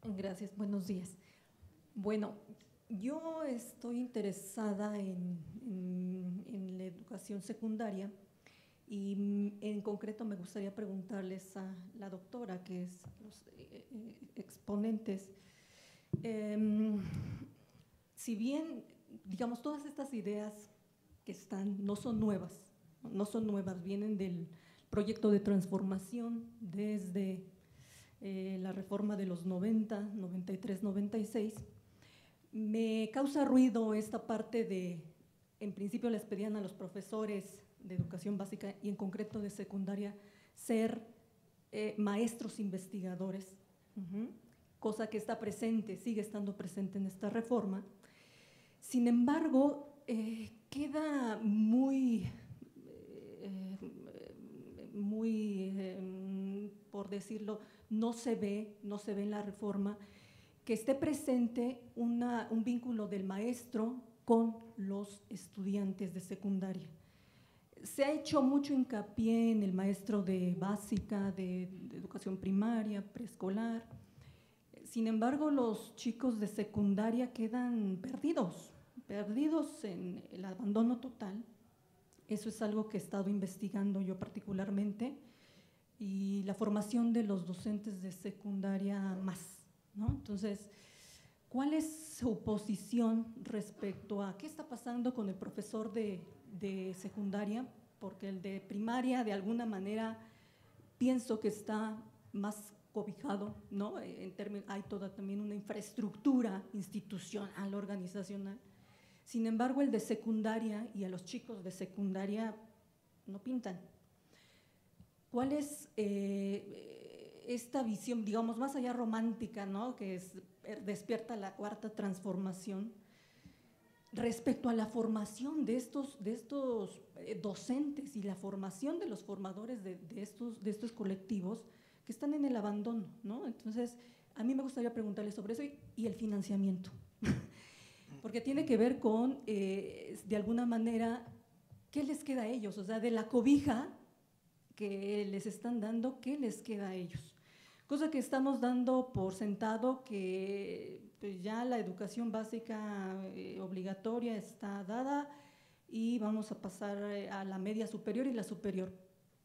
Gracias, buenos días. Bueno, yo estoy interesada en, en, en la educación secundaria y mm, en concreto me gustaría preguntarles a la doctora, que es los eh, eh, exponentes, em, si bien, digamos, todas estas ideas que están no son nuevas, no son nuevas, vienen del proyecto de transformación desde eh, la reforma de los 90, 93, 96, me causa ruido esta parte de, en principio les pedían a los profesores de educación básica y en concreto de secundaria ser eh, maestros investigadores, cosa que está presente, sigue estando presente en esta reforma. Sin embargo, eh, queda muy, eh, muy, por decirlo, no se ve, no se ve en la reforma que esté presente una, un vínculo del maestro con los estudiantes de secundaria se ha hecho mucho hincapié en el maestro de básica, de, educación primaria, preescolar. Sin embargo, los chicos de secundaria quedan perdidos, perdidos en el abandono total. Eso es algo que he estado investigando yo particularmente. Y la formación de los docentes de secundaria más. ¿no? Entonces, ¿cuál es su posición respecto a qué está pasando con el profesor de de secundaria, porque el de primaria de alguna manera pienso que está más cobijado, ¿no? En hay toda también una infraestructura institucional, organizacional. Sin embargo, el de secundaria y a los chicos de secundaria no pintan. ¿Cuál es eh, esta visión, digamos, más allá romántica, ¿no? que es, despierta la cuarta transformación? Respecto a la formación de estos, de estos eh, docentes y la formación de los formadores de, estos, de estos colectivos que están en el abandono, ¿no? Entonces, a mí me gustaría preguntarles sobre eso y, el financiamiento, porque tiene que ver con, eh, de alguna manera, ¿qué les queda a ellos? O sea, de la cobija que les están dando, ¿qué les queda a ellos? Cosa que estamos dando por sentado que pues ya la educación básica eh, obligatoria está dada y vamos a pasar eh, a la media superior y la superior.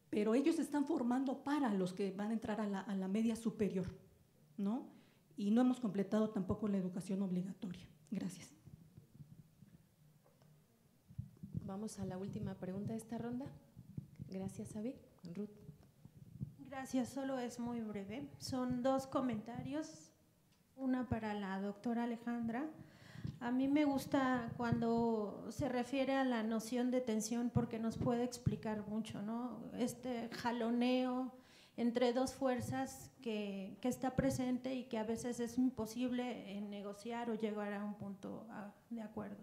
Pero ellos se están formando para los que van a entrar a la, a la media superior, ¿no? Y no hemos completado tampoco la educación obligatoria. Gracias. Vamos a la última pregunta de esta ronda. Gracias, Abby. Ruth. Gracias, solo es muy breve. Son dos comentarios una para la doctora Alejandra A mí me gusta cuando se refiere a la noción de tensión porque nos puede explicar mucho, ¿no? Este jaloneo entre dos fuerzas que, está presente y que a veces es imposible negociar o llegar a un punto de acuerdo.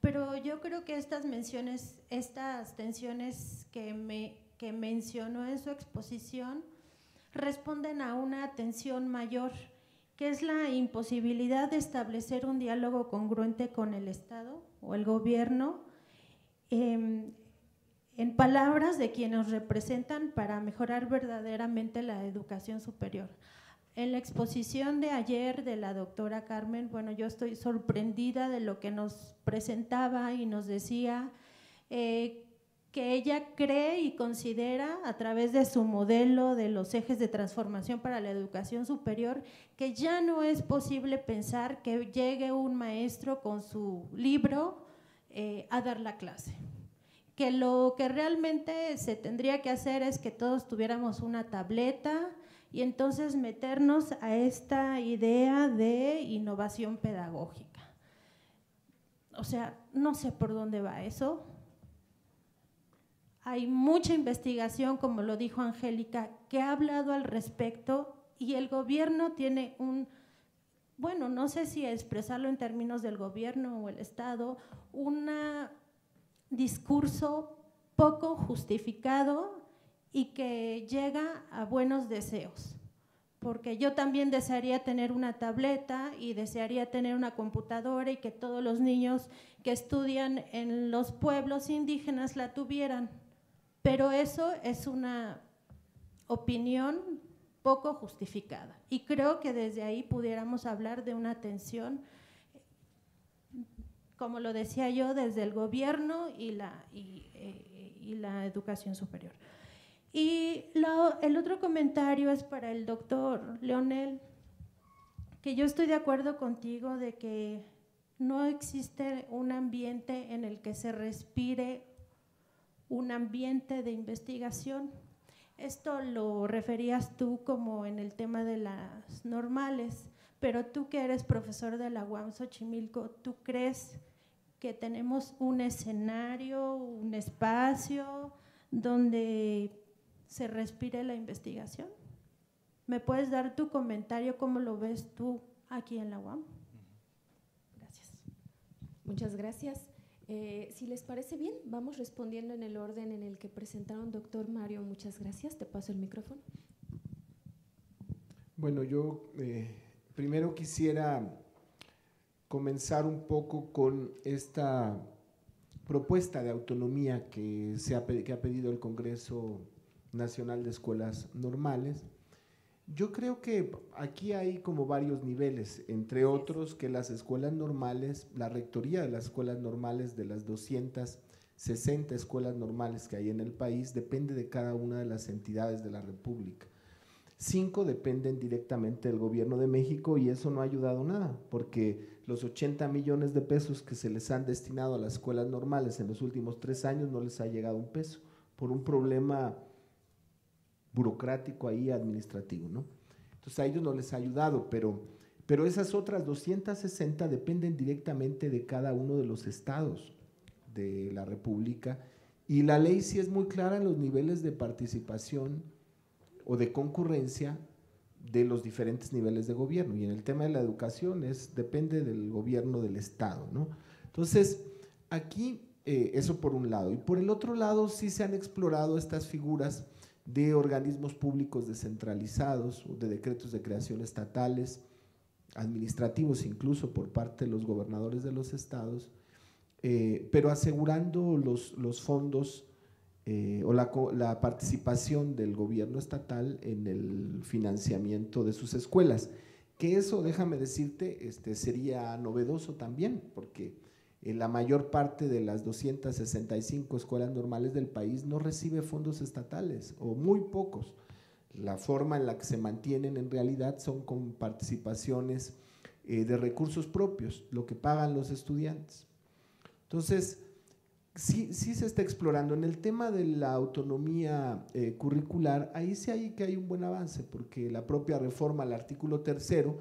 Pero yo creo que estas menciones, estas tensiones que mencionó en su exposición responden a una tensión mayor que es la imposibilidad de establecer un diálogo congruente con el Estado o el gobierno, em, en palabras de quienes representan para mejorar verdaderamente la educación superior. En la exposición de ayer de la doctora Carmen, bueno, yo estoy sorprendida de lo que nos presentaba y nos decía eh, que ella cree y considera a través de su modelo de los ejes de transformación para la educación superior que ya no es posible pensar que llegue un maestro con su libro eh, a dar la clase. Que lo que realmente se tendría que hacer es que todos tuviéramos una tableta y entonces meternos a esta idea de innovación pedagógica. O sea, no sé por dónde va eso, hay mucha investigación, como lo dijo Angélica, que ha hablado al respecto y el gobierno tiene un, bueno, no sé si expresarlo en términos del gobierno o el Estado, un discurso poco justificado y que llega a buenos deseos. Porque yo también desearía tener una tableta y desearía tener una computadora y que todos los niños que estudian en los pueblos indígenas la tuvieran pero eso es una opinión poco justificada. Y creo que desde ahí pudiéramos hablar de una tensión, como lo decía yo, desde el gobierno y la, y, eh, la educación superior. Y el otro comentario es para el doctor Leonel, que yo estoy de acuerdo contigo de que no existe un ambiente en el que se respire un ambiente de investigación. Esto lo referías tú como en el tema de las normales, pero tú que eres profesor de la UAM Xochimilco, ¿tú crees que tenemos un escenario, un espacio donde se respire la investigación? ¿Me puedes dar tu comentario cómo lo ves tú aquí en la UAM? Gracias. Muchas gracias. Eh, si les parece bien, vamos respondiendo en el orden en el que presentaron, doctor Mario. Muchas gracias. Te paso el micrófono. Bueno, yo eh, primero quisiera comenzar un poco con esta propuesta de autonomía que, se ha, que ha pedido el Congreso Nacional de Escuelas Normales yo creo que aquí hay como varios niveles, entre otros que las escuelas normales, la rectoría de las escuelas normales, de las 260 escuelas normales que hay en el país, depende de cada una de las entidades de la República. Cinco dependen directamente del gobierno de México y eso no ha ayudado nada, porque los 80 millones de pesos que se les han destinado a las escuelas normales en los últimos tres años no les ha llegado un peso, por un problema burocrático ahí administrativo, ¿no? Entonces a ellos no les ha ayudado, pero, pero esas otras 260 dependen directamente de cada uno de los estados de la República y la ley sí es muy clara en los niveles de participación o de concurrencia de los diferentes niveles de gobierno. Y en el tema de la educación es, depende del gobierno del Estado. ¿no? Entonces, aquí eh, eso por un lado. Y por el otro lado sí se han explorado estas figuras de organismos públicos descentralizados de decretos de creación estatales, administrativos incluso por parte de los gobernadores de los estados, eh, pero asegurando los, los fondos eh, o la, la, participación del gobierno estatal en el financiamiento de sus escuelas. Que eso, déjame decirte, este, sería novedoso también, porque la mayor parte de las 265 escuelas normales del país no recibe fondos estatales o muy pocos. La forma en la que se mantienen en realidad son con participaciones eh, de recursos propios, lo que pagan los estudiantes. Entonces, sí, sí se está explorando. En el tema de la autonomía eh, curricular, ahí sí hay que hay un buen avance, porque la propia reforma al artículo tercero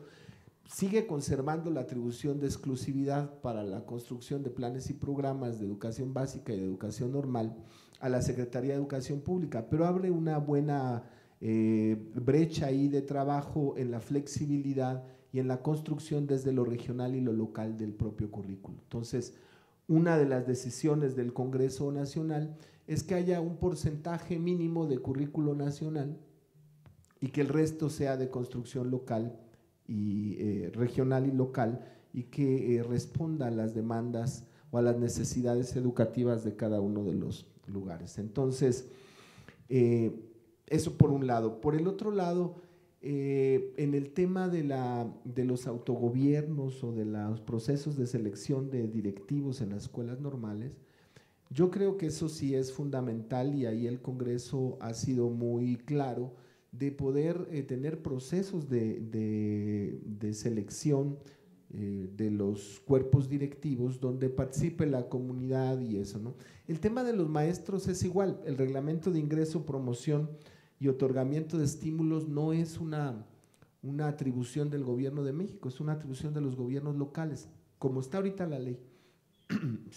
sigue conservando la atribución de exclusividad para la construcción de planes y programas de educación básica y de educación normal a la Secretaría de Educación Pública, pero abre una buena eh, brecha ahí de trabajo en la flexibilidad y en la construcción desde lo regional y lo local del propio currículo. Entonces, una de las decisiones del Congreso Nacional es que haya un porcentaje mínimo de currículo nacional y que el resto sea de construcción local y eh, regional y local y que eh, responda a las demandas o a las necesidades educativas de cada uno de los lugares. Entonces, eh, eso por un lado. Por el otro lado, en el tema de, la, de los autogobiernos o de los procesos de selección de directivos en las escuelas normales, yo creo que eso sí es fundamental y ahí el Congreso ha sido muy claro de poder eh, tener procesos de, selección eh, de los cuerpos directivos donde participe la comunidad y eso. ¿no? El tema de los maestros es igual, el reglamento de ingreso, promoción y otorgamiento de estímulos no es una, una atribución del gobierno de México, es una atribución de los gobiernos locales, como está ahorita la ley.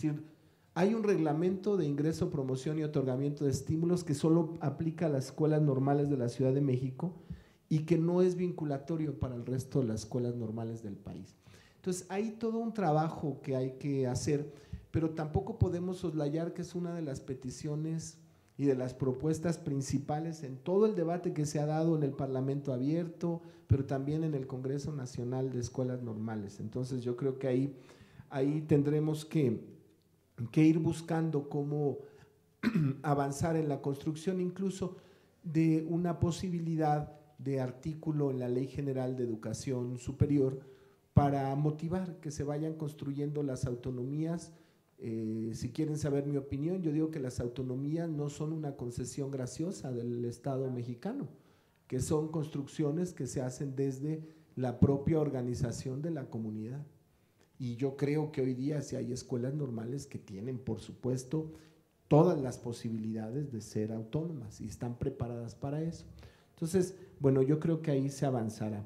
Hay un reglamento de ingreso, promoción y otorgamiento de estímulos que solo aplica a las escuelas normales de la Ciudad de México y que no es vinculatorio para el resto de las escuelas normales del país. Entonces, hay todo un trabajo que hay que hacer, pero tampoco podemos soslayar que es una de las peticiones y de las propuestas principales en todo el debate que se ha dado en el Parlamento abierto, pero también en el Congreso Nacional de Escuelas Normales. Entonces, yo creo que ahí, ahí tendremos que que ir buscando cómo avanzar en la construcción incluso de una posibilidad de artículo en la Ley General de Educación Superior para motivar que se vayan construyendo las autonomías. Eh, si quieren saber mi opinión, yo digo que las autonomías no son una concesión graciosa del Estado mexicano, que son construcciones que se hacen desde la propia organización de la comunidad. Y yo creo que hoy día si hay escuelas normales que tienen, por supuesto, todas las posibilidades de ser autónomas y están preparadas para eso. Entonces, bueno, yo creo que ahí se avanzará.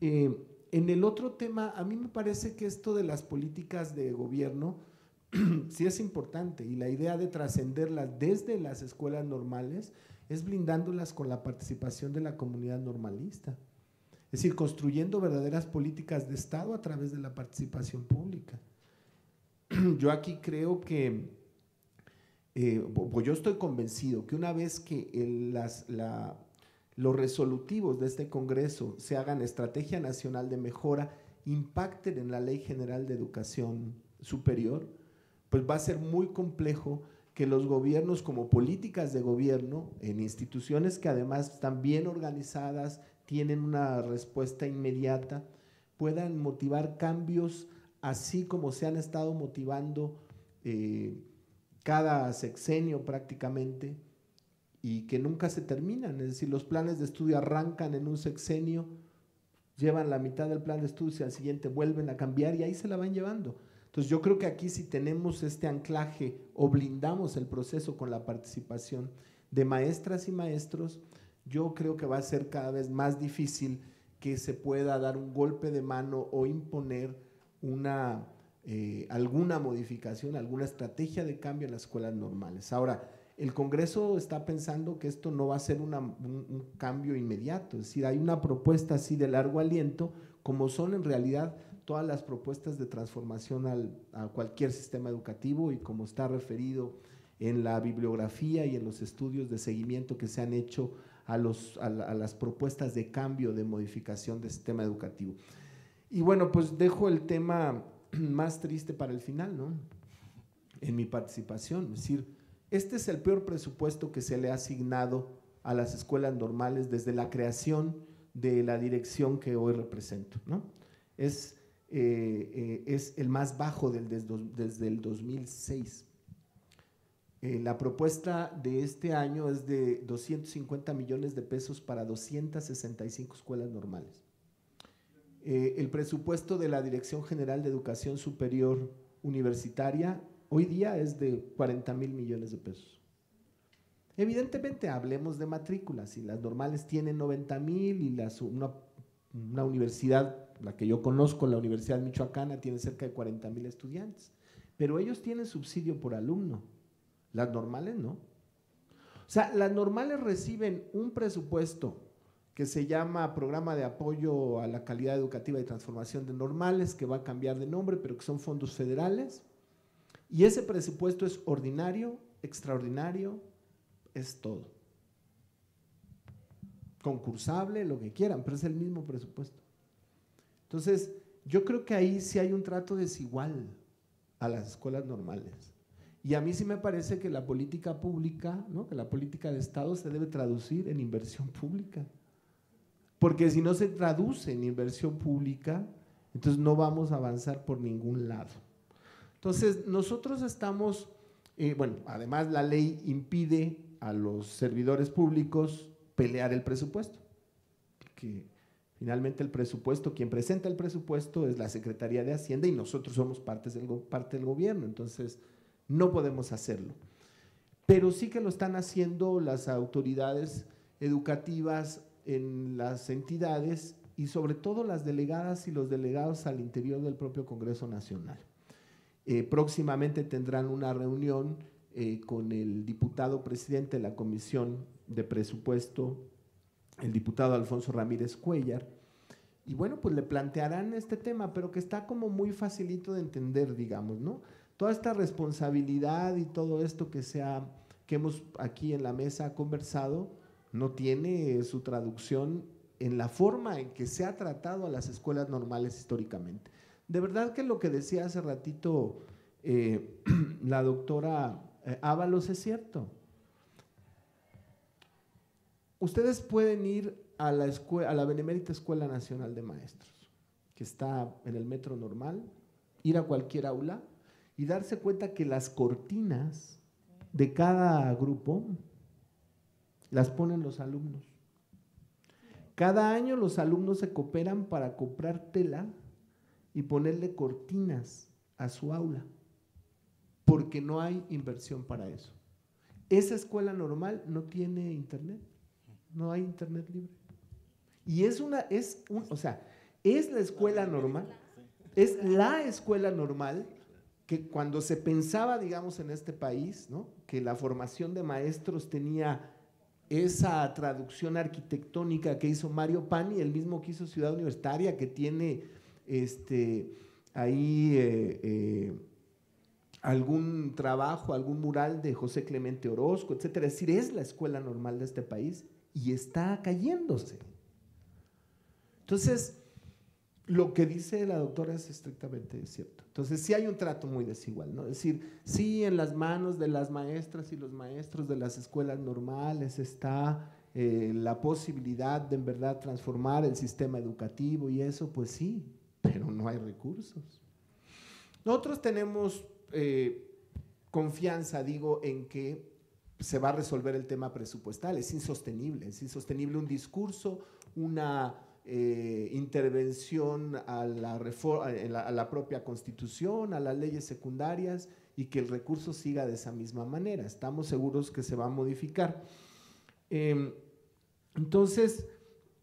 Eh, en el otro tema, a mí me parece que esto de las políticas de gobierno sí es importante y la idea de trascenderlas desde las escuelas normales es blindándolas con la participación de la comunidad normalista. Es decir, construyendo verdaderas políticas de Estado a través de la participación pública. Yo aquí creo que, eh, yo estoy convencido que una vez que los resolutivos de este Congreso se hagan estrategia nacional de mejora, impacten en la Ley General de Educación Superior, pues va a ser muy complejo que los gobiernos como políticas de gobierno en instituciones que además están bien organizadas, tienen una respuesta inmediata, puedan motivar cambios así como se han estado motivando eh, cada sexenio prácticamente y que nunca se terminan. Es decir, los planes de estudio arrancan en un sexenio, llevan la mitad del plan de estudio y al siguiente vuelven a cambiar y ahí se la van llevando. Entonces yo creo que aquí si tenemos este anclaje o blindamos el proceso con la participación de maestras y maestros, yo creo que va a ser cada vez más difícil que se pueda dar un golpe de mano o imponer una, eh, alguna modificación, alguna estrategia de cambio en las escuelas normales. Ahora, el Congreso está pensando que esto no va a ser un, un, cambio inmediato, es decir, hay una propuesta así de largo aliento, como son en realidad todas las propuestas de transformación al, a cualquier sistema educativo y como está referido en la bibliografía y en los estudios de seguimiento que se han hecho a, los, a, las propuestas de cambio, de modificación del sistema educativo. Y bueno, pues dejo el tema más triste para el final, ¿no? En mi participación. Es decir, este es el peor presupuesto que se le ha asignado a las escuelas normales desde la creación de la dirección que hoy represento, ¿no? Es, eh, eh, es el más bajo del, desde el 2006. Eh, la propuesta de este año es de 250 millones de pesos para 265 escuelas normales. Eh, el presupuesto de la Dirección General de Educación Superior Universitaria hoy día es de 40 mil millones de pesos. Evidentemente, hablemos de matrículas. Si las normales tienen 90 mil y las, una, una universidad la que yo conozco, la Universidad Michoacana, tiene cerca de 40 mil estudiantes, pero ellos tienen subsidio por alumno, las normales no. O sea, las normales reciben un presupuesto que se llama Programa de Apoyo a la Calidad Educativa y Transformación de Normales, que va a cambiar de nombre, pero que son fondos federales. Y ese presupuesto es ordinario, extraordinario, es todo. Concursable, lo que quieran, pero es el mismo presupuesto. Entonces, yo creo que ahí sí hay un trato desigual a las escuelas normales. Y a mí sí me parece que la política pública, ¿no? que la política de Estado se debe traducir en inversión pública. Porque si no se traduce en inversión pública, entonces no vamos a avanzar por ningún lado. Entonces, nosotros estamos, eh, bueno, además la ley impide a los servidores públicos pelear el presupuesto, que finalmente el presupuesto, quien presenta el presupuesto es la Secretaría de Hacienda y nosotros somos partes del, parte del gobierno, entonces no podemos hacerlo. Pero sí que lo están haciendo las autoridades educativas en las entidades y sobre todo las delegadas y los delegados al interior del propio Congreso Nacional. Eh, próximamente tendrán una reunión eh, con el diputado presidente de la Comisión de Presupuesto, el diputado Alfonso Ramírez Cuellar, y bueno, pues le plantearán este tema, pero que está como muy facilito de entender, digamos, ¿no? Toda esta responsabilidad y todo esto que, sea, que hemos aquí en la mesa conversado, no tiene su traducción en la forma en que se ha tratado a las escuelas normales históricamente. De verdad que lo que decía hace ratito eh, la doctora eh, Ábalos es cierto. Ustedes pueden ir a la, a la Benemérita Escuela Nacional de Maestros, que está en el metro normal, ir a cualquier aula y darse cuenta que las cortinas de cada grupo las ponen los alumnos. Cada año los alumnos se cooperan para comprar tela y ponerle cortinas a su aula, porque no hay inversión para eso. Esa escuela normal no tiene internet, no hay internet libre. Y es una, es un, o sea, es la escuela normal, es la escuela normal que cuando se pensaba, digamos, en este país, ¿no? que la formación de maestros tenía esa traducción arquitectónica que hizo Mario Pani, el mismo que hizo Ciudad Universitaria, que tiene este, ahí eh, eh, algún trabajo, algún mural de José Clemente Orozco, etcétera. Es decir, es la escuela normal de este país y está cayéndose. Entonces, lo que dice la doctora es estrictamente cierto. Entonces, sí hay un trato muy desigual, ¿no? Es decir, sí en las manos de las maestras y los maestros de las escuelas normales está eh, la posibilidad de en verdad transformar el sistema educativo y eso, pues sí, pero no hay recursos. Nosotros tenemos eh, confianza, digo, en que se va a resolver el tema presupuestal. Es insostenible, es insostenible un discurso, una eh, intervención a la, propia constitución, a las leyes secundarias y que el recurso siga de esa misma manera. Estamos seguros que se va a modificar. Em, entonces,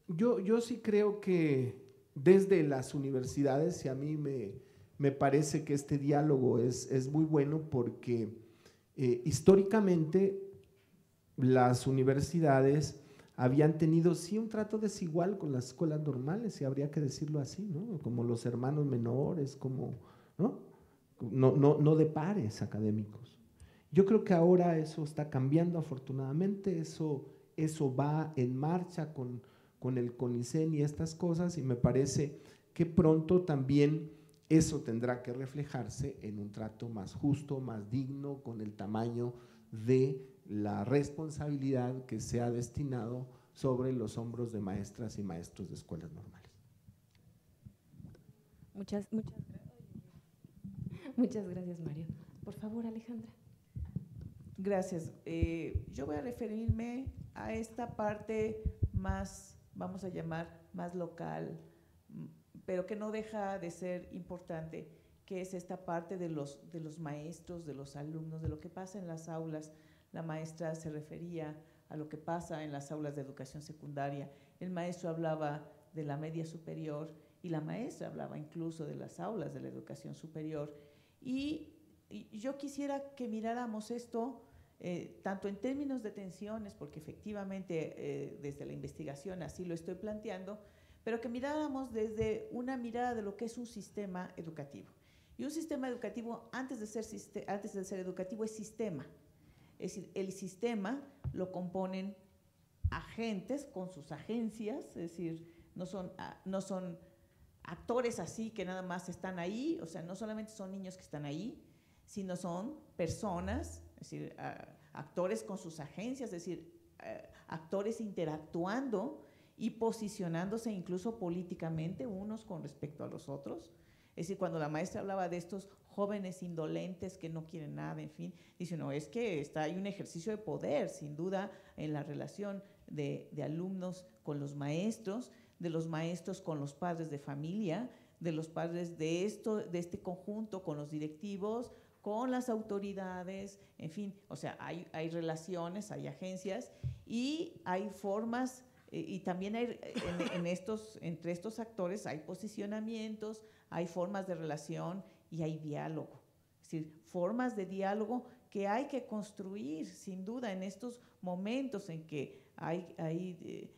yo, yo sí creo que desde las universidades, y a mí me, me parece que este diálogo es, es muy bueno porque eh, históricamente las universidades habían tenido sí un trato desigual con las escuelas normales, y habría que decirlo así, ¿no? Como los hermanos menores, como, ¿no? No, no, no de pares académicos. Yo creo que ahora eso está cambiando afortunadamente, eso, eso va en marcha con, con el CONICEN y estas cosas, y me parece que pronto también eso tendrá que reflejarse en un trato más justo, más digno, con el tamaño de la responsabilidad que se ha destinado sobre los hombros de maestras y maestros de escuelas normales. Muchas, muchas, muchas gracias, Mario. Por favor, Alejandra. Gracias. Eh, yo voy a referirme a esta parte más, vamos a llamar, más local, pero que no deja de ser importante, que es esta parte de los, de los maestros, de los alumnos, de lo que pasa en las aulas la maestra se refería a lo que pasa en las aulas de educación secundaria. El maestro hablaba de la media superior y la maestra hablaba incluso de las aulas de la educación superior. Y, yo quisiera que miráramos esto eh, tanto en términos de tensiones, porque efectivamente eh, desde la investigación así lo estoy planteando, pero que miráramos desde una mirada de lo que es un sistema educativo. Y un sistema educativo, antes de ser, antes de ser educativo, es sistema. Es decir, el sistema lo componen agentes con sus agencias, es decir, no son, ah, no son actores así que nada más están ahí, o sea, no solamente son niños que están ahí, sino son personas, es decir, ah, actores con sus agencias, es decir, ah, actores interactuando y posicionándose incluso políticamente unos con respecto a los otros. Es decir, cuando la maestra hablaba de estos jóvenes indolentes que no quieren nada, en fin, dice, no, es que está, hay un ejercicio de poder, sin duda, en la relación de, alumnos con los maestros, de los maestros con los padres de familia, de los padres de, esto, de este conjunto con los directivos, con las autoridades, en fin, o sea, hay, hay relaciones, hay agencias y hay formas, eh, y también hay, en, estos, entre estos actores hay posicionamientos, hay formas de relación y hay diálogo. Es decir, formas de diálogo que hay que construir, sin duda, en estos momentos en que hay, hay eh,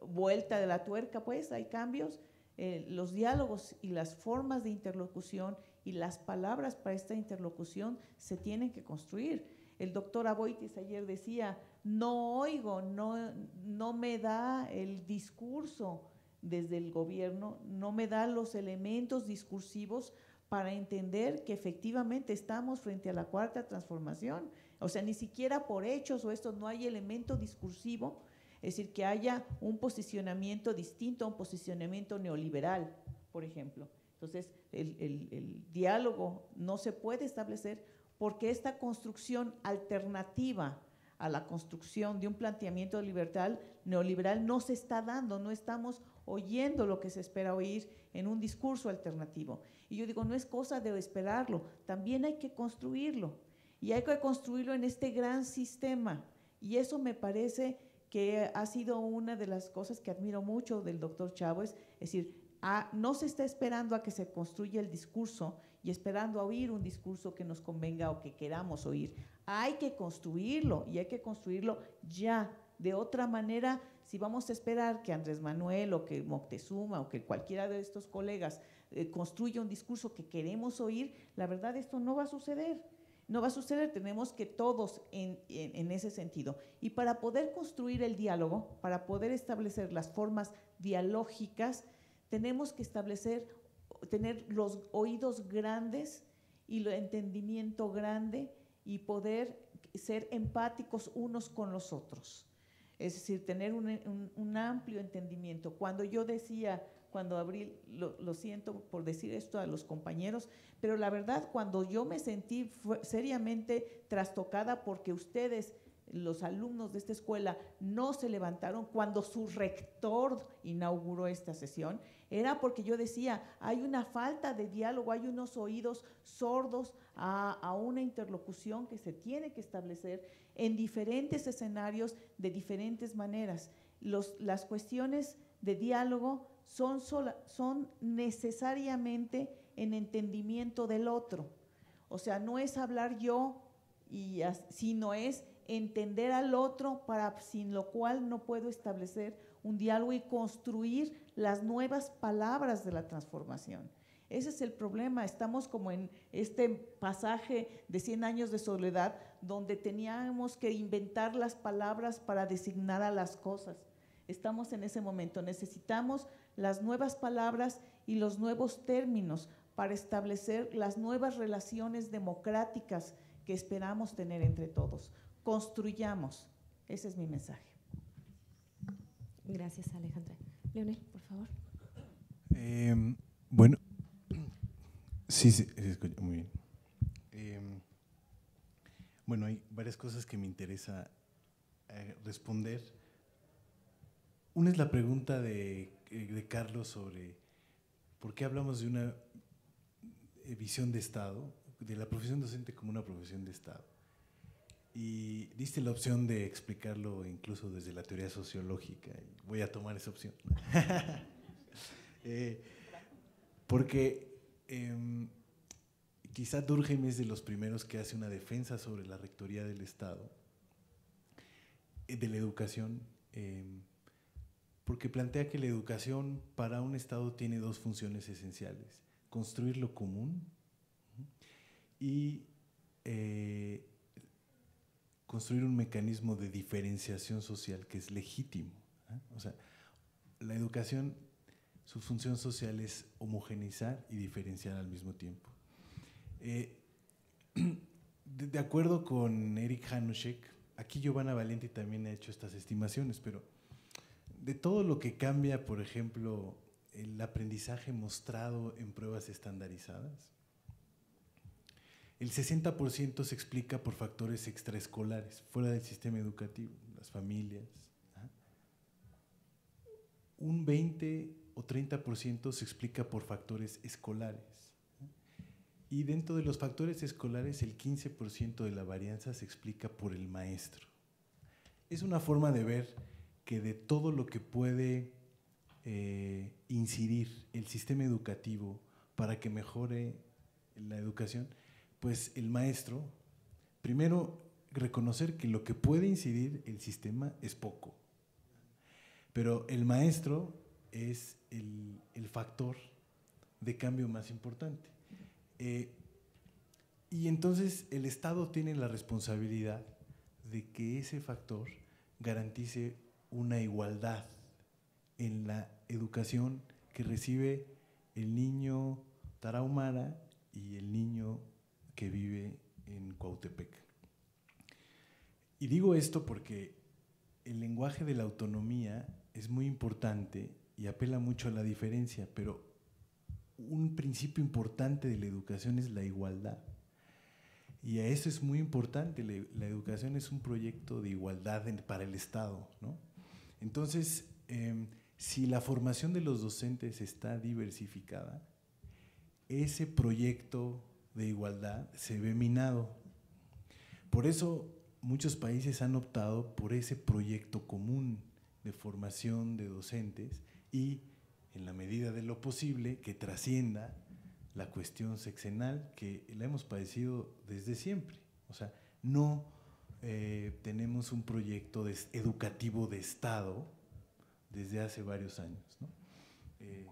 vuelta de la tuerca, pues hay cambios, eh, los diálogos y las formas de interlocución y las palabras para esta interlocución se tienen que construir. El doctor Aboitis ayer decía, no oigo, no, no me da el discurso desde el gobierno, no me da los elementos discursivos para entender que efectivamente estamos frente a la cuarta transformación. O sea, ni siquiera por hechos o esto no hay elemento discursivo es decir, que haya un posicionamiento distinto a un posicionamiento neoliberal, por ejemplo. Entonces, el, diálogo no se puede establecer porque esta construcción alternativa a la construcción de un planteamiento de libertad neoliberal no se está dando, no estamos oyendo lo que se espera oír en un discurso alternativo. Y yo digo, no es cosa de esperarlo, también hay que construirlo. Y hay que construirlo en este gran sistema. Y eso me parece que ha sido una de las cosas que admiro mucho del doctor Chávez, es decir, no se está esperando a que se construya el discurso y esperando a oír un discurso que nos convenga o que queramos oír. Hay que construirlo y hay que construirlo ya. De otra manera, si vamos a esperar que Andrés Manuel o que Moctezuma o que cualquiera de estos colegas eh, construya un discurso que queremos oír, la verdad esto no va a suceder. No va a suceder, tenemos que todos en, ese sentido. Y para poder construir el diálogo, para poder establecer las formas dialógicas, tenemos que establecer, tener los oídos grandes y el entendimiento grande y poder ser empáticos unos con los otros. Es decir, tener un amplio entendimiento. Cuando yo decía cuando Abril, lo, siento por decir esto a los compañeros, pero la verdad cuando yo me sentí seriamente trastocada porque ustedes, los alumnos de esta escuela, no se levantaron cuando su rector inauguró esta sesión, era porque yo decía, hay una falta de diálogo, hay unos oídos sordos a, una interlocución que se tiene que establecer en diferentes escenarios de diferentes maneras. Los, las cuestiones de diálogo son, son necesariamente en entendimiento del otro. O sea, no es hablar yo, y, sino es entender al otro, para, sin lo cual no puedo establecer un diálogo y construir las nuevas palabras de la transformación. Ese es el problema. Estamos como en este pasaje de 100 años de soledad donde teníamos que inventar las palabras para designar a las cosas. Estamos en ese momento. Necesitamos las nuevas palabras y los nuevos términos para establecer las nuevas relaciones democráticas que esperamos tener entre todos. Construyamos. Ese es mi mensaje. Gracias, Alejandra. Leonel, por favor. Em, bueno, sí, sí, escucha, muy bien. Em, bueno, hay varias cosas que me interesa eh, responder. Una es la pregunta de eh, de Carlos sobre por qué hablamos de una eh, visión de Estado, de la profesión docente como una profesión de Estado. Y diste la opción de explicarlo incluso desde la teoría sociológica. voy a tomar esa opción. Porque em, quizá Durkheim es de los primeros que hace una defensa sobre la rectoría del Estado, eh, de la educación, em, porque plantea que la educación para un Estado tiene dos funciones esenciales, construir lo común y eh, construir un mecanismo de diferenciación social que es legítimo. ¿eh? O sea, la educación, su función social es homogeneizar y diferenciar al mismo tiempo. Eh, de, acuerdo con Eric Hanushek, aquí Giovanna Valenti también ha hecho estas estimaciones, pero de todo lo que cambia, por ejemplo, el aprendizaje mostrado en pruebas estandarizadas, el 60% se explica por factores extraescolares, fuera del sistema educativo, las familias. Un 20 o 30% se explica por factores escolares. Y dentro de los factores escolares, el 15% de la varianza se explica por el maestro. Es una forma de ver que de todo lo que puede eh, incidir el sistema educativo para que mejore la educación, pues el maestro, primero reconocer que lo que puede incidir el sistema es poco, pero el maestro es el, factor de cambio más importante. Eh, y entonces el Estado tiene la responsabilidad de que ese factor garantice una igualdad en la educación que recibe el niño tarahumara y el niño que vive en Cuautepec. Y digo esto porque el lenguaje de la autonomía es muy importante y apela mucho a la diferencia, pero un principio importante de la educación es la igualdad. Y a eso es muy importante, la, educación es un proyecto de igualdad para el Estado. Entonces, em, si la formación de los docentes está diversificada, ese proyecto de igualdad se ve minado. Por eso muchos países han optado por ese proyecto común de formación de docentes y, en la medida de lo posible, que trascienda la cuestión sexenal que la hemos padecido desde siempre. O sea, no eh, tenemos un proyecto educativo de Estado desde hace varios años. Eh,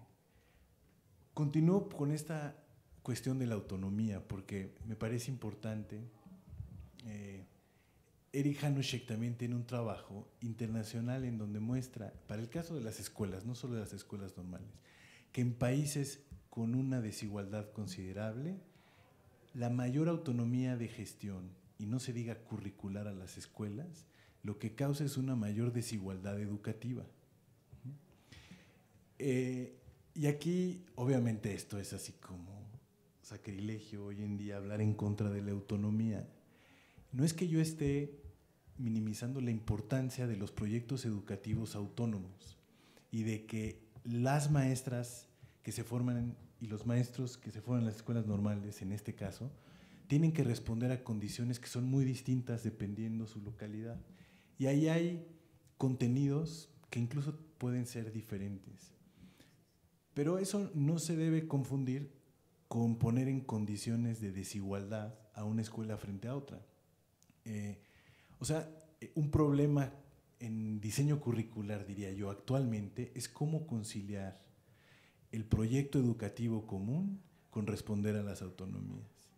continúo con esta cuestión de la autonomía, porque me parece importante. Eh, Eric Hanushek también tiene un trabajo internacional en donde muestra, para el caso de las escuelas, no solo de las escuelas normales, que en países con una desigualdad considerable, la mayor autonomía de gestión, y no se diga curricular a las escuelas, lo que causa es una mayor desigualdad educativa. Eh, y aquí, obviamente, esto es así como sacrilegio hoy en día hablar en contra de la autonomía. No es que yo esté minimizando la importancia de los proyectos educativos autónomos y de que las maestras que se forman y los maestros que se forman en las escuelas normales, en este caso, tienen que responder a condiciones que son muy distintas dependiendo su localidad. Y ahí hay contenidos que incluso pueden ser diferentes. Pero eso no se debe confundir con poner en condiciones de desigualdad a una escuela frente a otra. Eh, o sea, un problema en diseño curricular, diría yo, actualmente, es cómo conciliar el proyecto educativo común con responder a las autonomías.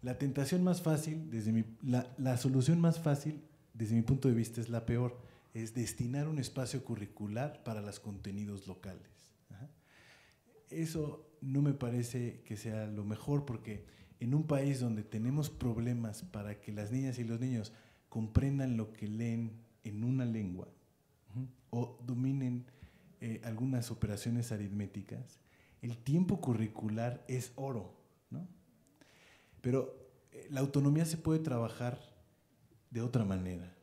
La tentación más fácil, desde la, solución más fácil, desde mi punto de vista, es la peor, es destinar un espacio curricular para los contenidos locales. Eso no me parece que sea lo mejor porque en un país donde tenemos problemas para que las niñas y los niños comprendan lo que leen en una lengua o dominen eh, algunas operaciones aritméticas, el tiempo curricular es oro, ¿no? Pero eh, la autonomía se puede trabajar de otra manera,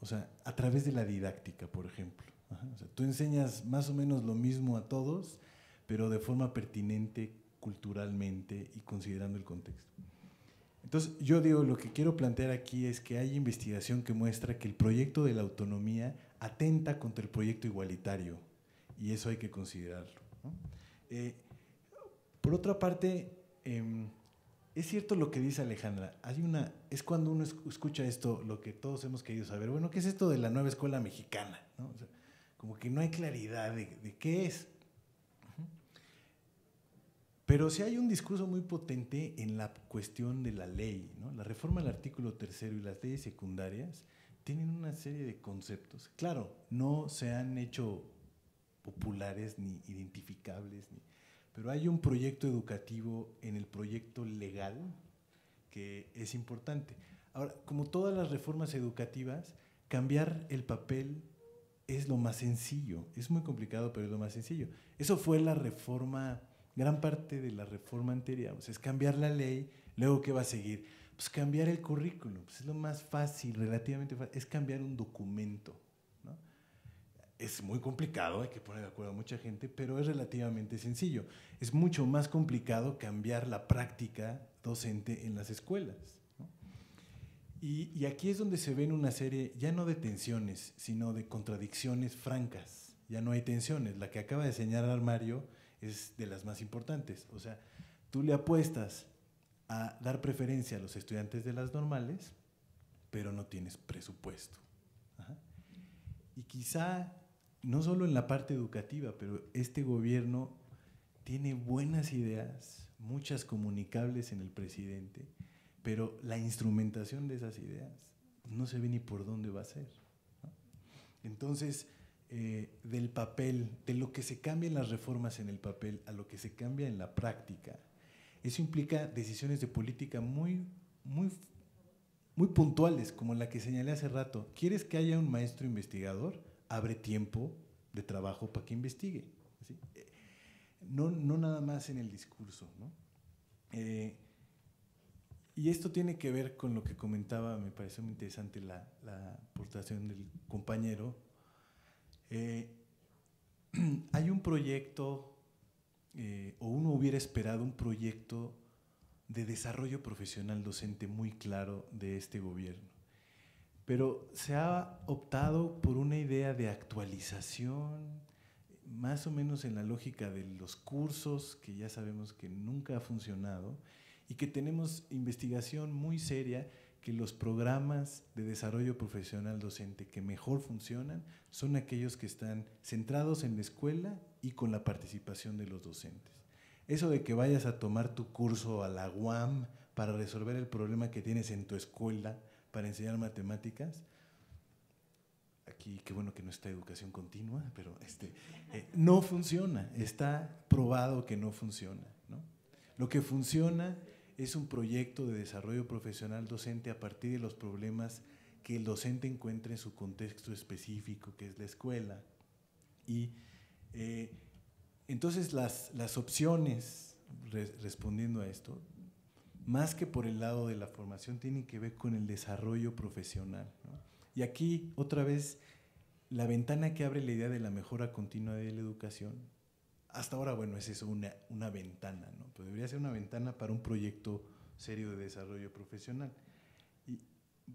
o sea, a través de la didáctica, por ejemplo. O sea, tú enseñas más o menos lo mismo a todos, pero de forma pertinente culturalmente y considerando el contexto. Entonces, yo digo, lo que quiero plantear aquí es que hay investigación que muestra que el proyecto de la autonomía atenta contra el proyecto igualitario, y eso hay que considerarlo. Eh, Por otra parte, em, es cierto lo que dice Alejandra. Hay una, es cuando uno escucha esto, lo que todos hemos querido saber. Bueno, ¿qué es esto de la nueva escuela mexicana? como que no hay claridad de, de qué es. Pero sí hay un discurso muy potente en la cuestión de la ley. ¿no? La reforma del artículo tercero y las leyes secundarias tienen una serie de conceptos. Claro, no se han hecho populares ni identificables, pero hay un proyecto educativo en el proyecto legal que es importante. Ahora, como todas las reformas educativas, cambiar el papel es lo más sencillo. Es muy complicado, pero es lo más sencillo. Eso fue la reforma, gran parte de la reforma anterior. es cambiar la ley, luego ¿qué va a seguir? Pues cambiar el currículum. Pues es lo más fácil, relativamente fácil. Es cambiar un documento es muy complicado, hay que poner de acuerdo a mucha gente, pero es relativamente sencillo. Es mucho más complicado cambiar la práctica docente en las escuelas. Y, aquí es donde se ven una serie, ya no de tensiones, sino de contradicciones francas. Ya no hay tensiones. La que acaba de señalar Mario es de las más importantes. O sea, tú le apuestas a dar preferencia a los estudiantes de las normales, pero no tienes presupuesto. Y quizá no solo en la parte educativa, pero este gobierno tiene buenas ideas, muchas comunicables en el presidente, pero la instrumentación de esas ideas no se ve ni por dónde va a ser. Entonces, eh, del papel, de lo que se cambian las reformas en el papel a lo que se cambia en la práctica, eso implica decisiones de política muy, muy, muy puntuales, como la que señalé hace rato. ¿Quieres que haya un maestro investigador? abre tiempo de trabajo para que investigue. No, no, nada más en el discurso. Eh, y esto tiene que ver con lo que comentaba, me pareció muy interesante la, aportación del compañero. Eh, hay un proyecto, eh, o uno hubiera esperado un proyecto de desarrollo profesional docente muy claro de este gobierno. Pero se ha optado por una idea de actualización, más o menos en la lógica de los cursos, que ya sabemos que nunca ha funcionado, y que tenemos investigación muy seria que los programas de desarrollo profesional docente que mejor funcionan son aquellos que están centrados en la escuela y con la participación de los docentes. Eso de que vayas a tomar tu curso a la UAM para resolver el problema que tienes en tu escuela, para enseñar matemáticas. Aquí, qué bueno que no está educación continua, pero este, eh, no funciona, está probado que no funciona. Lo que funciona es un proyecto de desarrollo profesional docente a partir de los problemas que el docente encuentre en su contexto específico, que es la escuela. Y eh, entonces las, las opciones, respondiendo a esto, más que por el lado de la formación, tiene que ver con el desarrollo profesional. Y aquí, otra vez, la ventana que abre la idea de la mejora continua de la educación, hasta ahora, bueno, es eso, una, una ventana, ¿no? Pero debería ser una ventana para un proyecto serio de desarrollo profesional. Y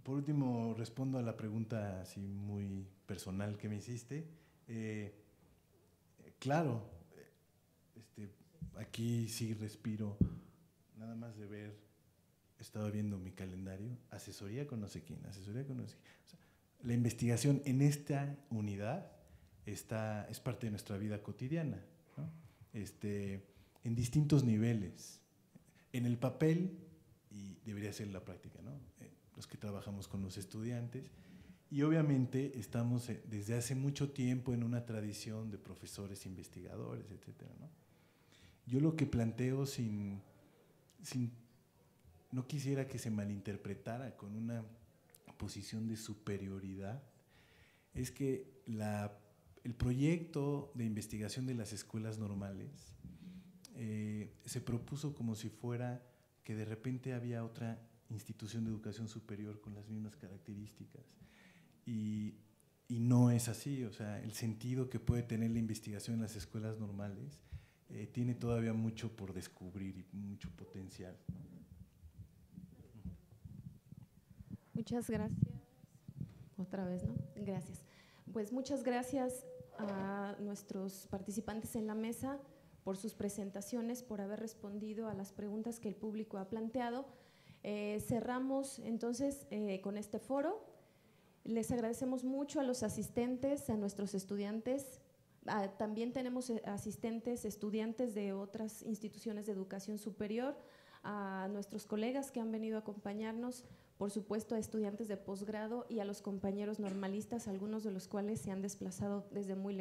por último, respondo a la pregunta así muy personal que me hiciste. Eh, claro, este, aquí sí respiro nada más de ver, estaba viendo mi calendario, asesoría con no sé quién, asesoría con no sé quién. la investigación en esta unidad está, es parte de nuestra vida cotidiana, este, en distintos niveles, en el papel y debería ser la práctica, ¿no? Eh, los que trabajamos con los estudiantes. Y obviamente estamos eh, desde hace mucho tiempo en una tradición de profesores investigadores, etc. ¿no? Yo lo que planteo sin no quisiera que se malinterpretara con una posición de superioridad, es que el proyecto de investigación de las escuelas normales eh, se propuso como si fuera que de repente había otra institución de educación superior con las mismas características. Y, y no es así, o sea, el sentido que puede tener la investigación en las escuelas normales eh, tiene todavía mucho por descubrir y mucho potencial. Muchas gracias. Otra vez, ¿no? Gracias. Pues muchas gracias a nuestros participantes en la mesa por sus presentaciones, por haber respondido a las preguntas que el público ha planteado. Eh, cerramos entonces eh, con este foro. Les agradecemos mucho a los asistentes, a nuestros estudiantes. Ah, también tenemos eh, asistentes, estudiantes de otras instituciones de educación superior, a nuestros colegas que han venido a acompañarnos, por supuesto a estudiantes de posgrado y a los compañeros normalistas, algunos de los cuales se han desplazado desde muy lejos.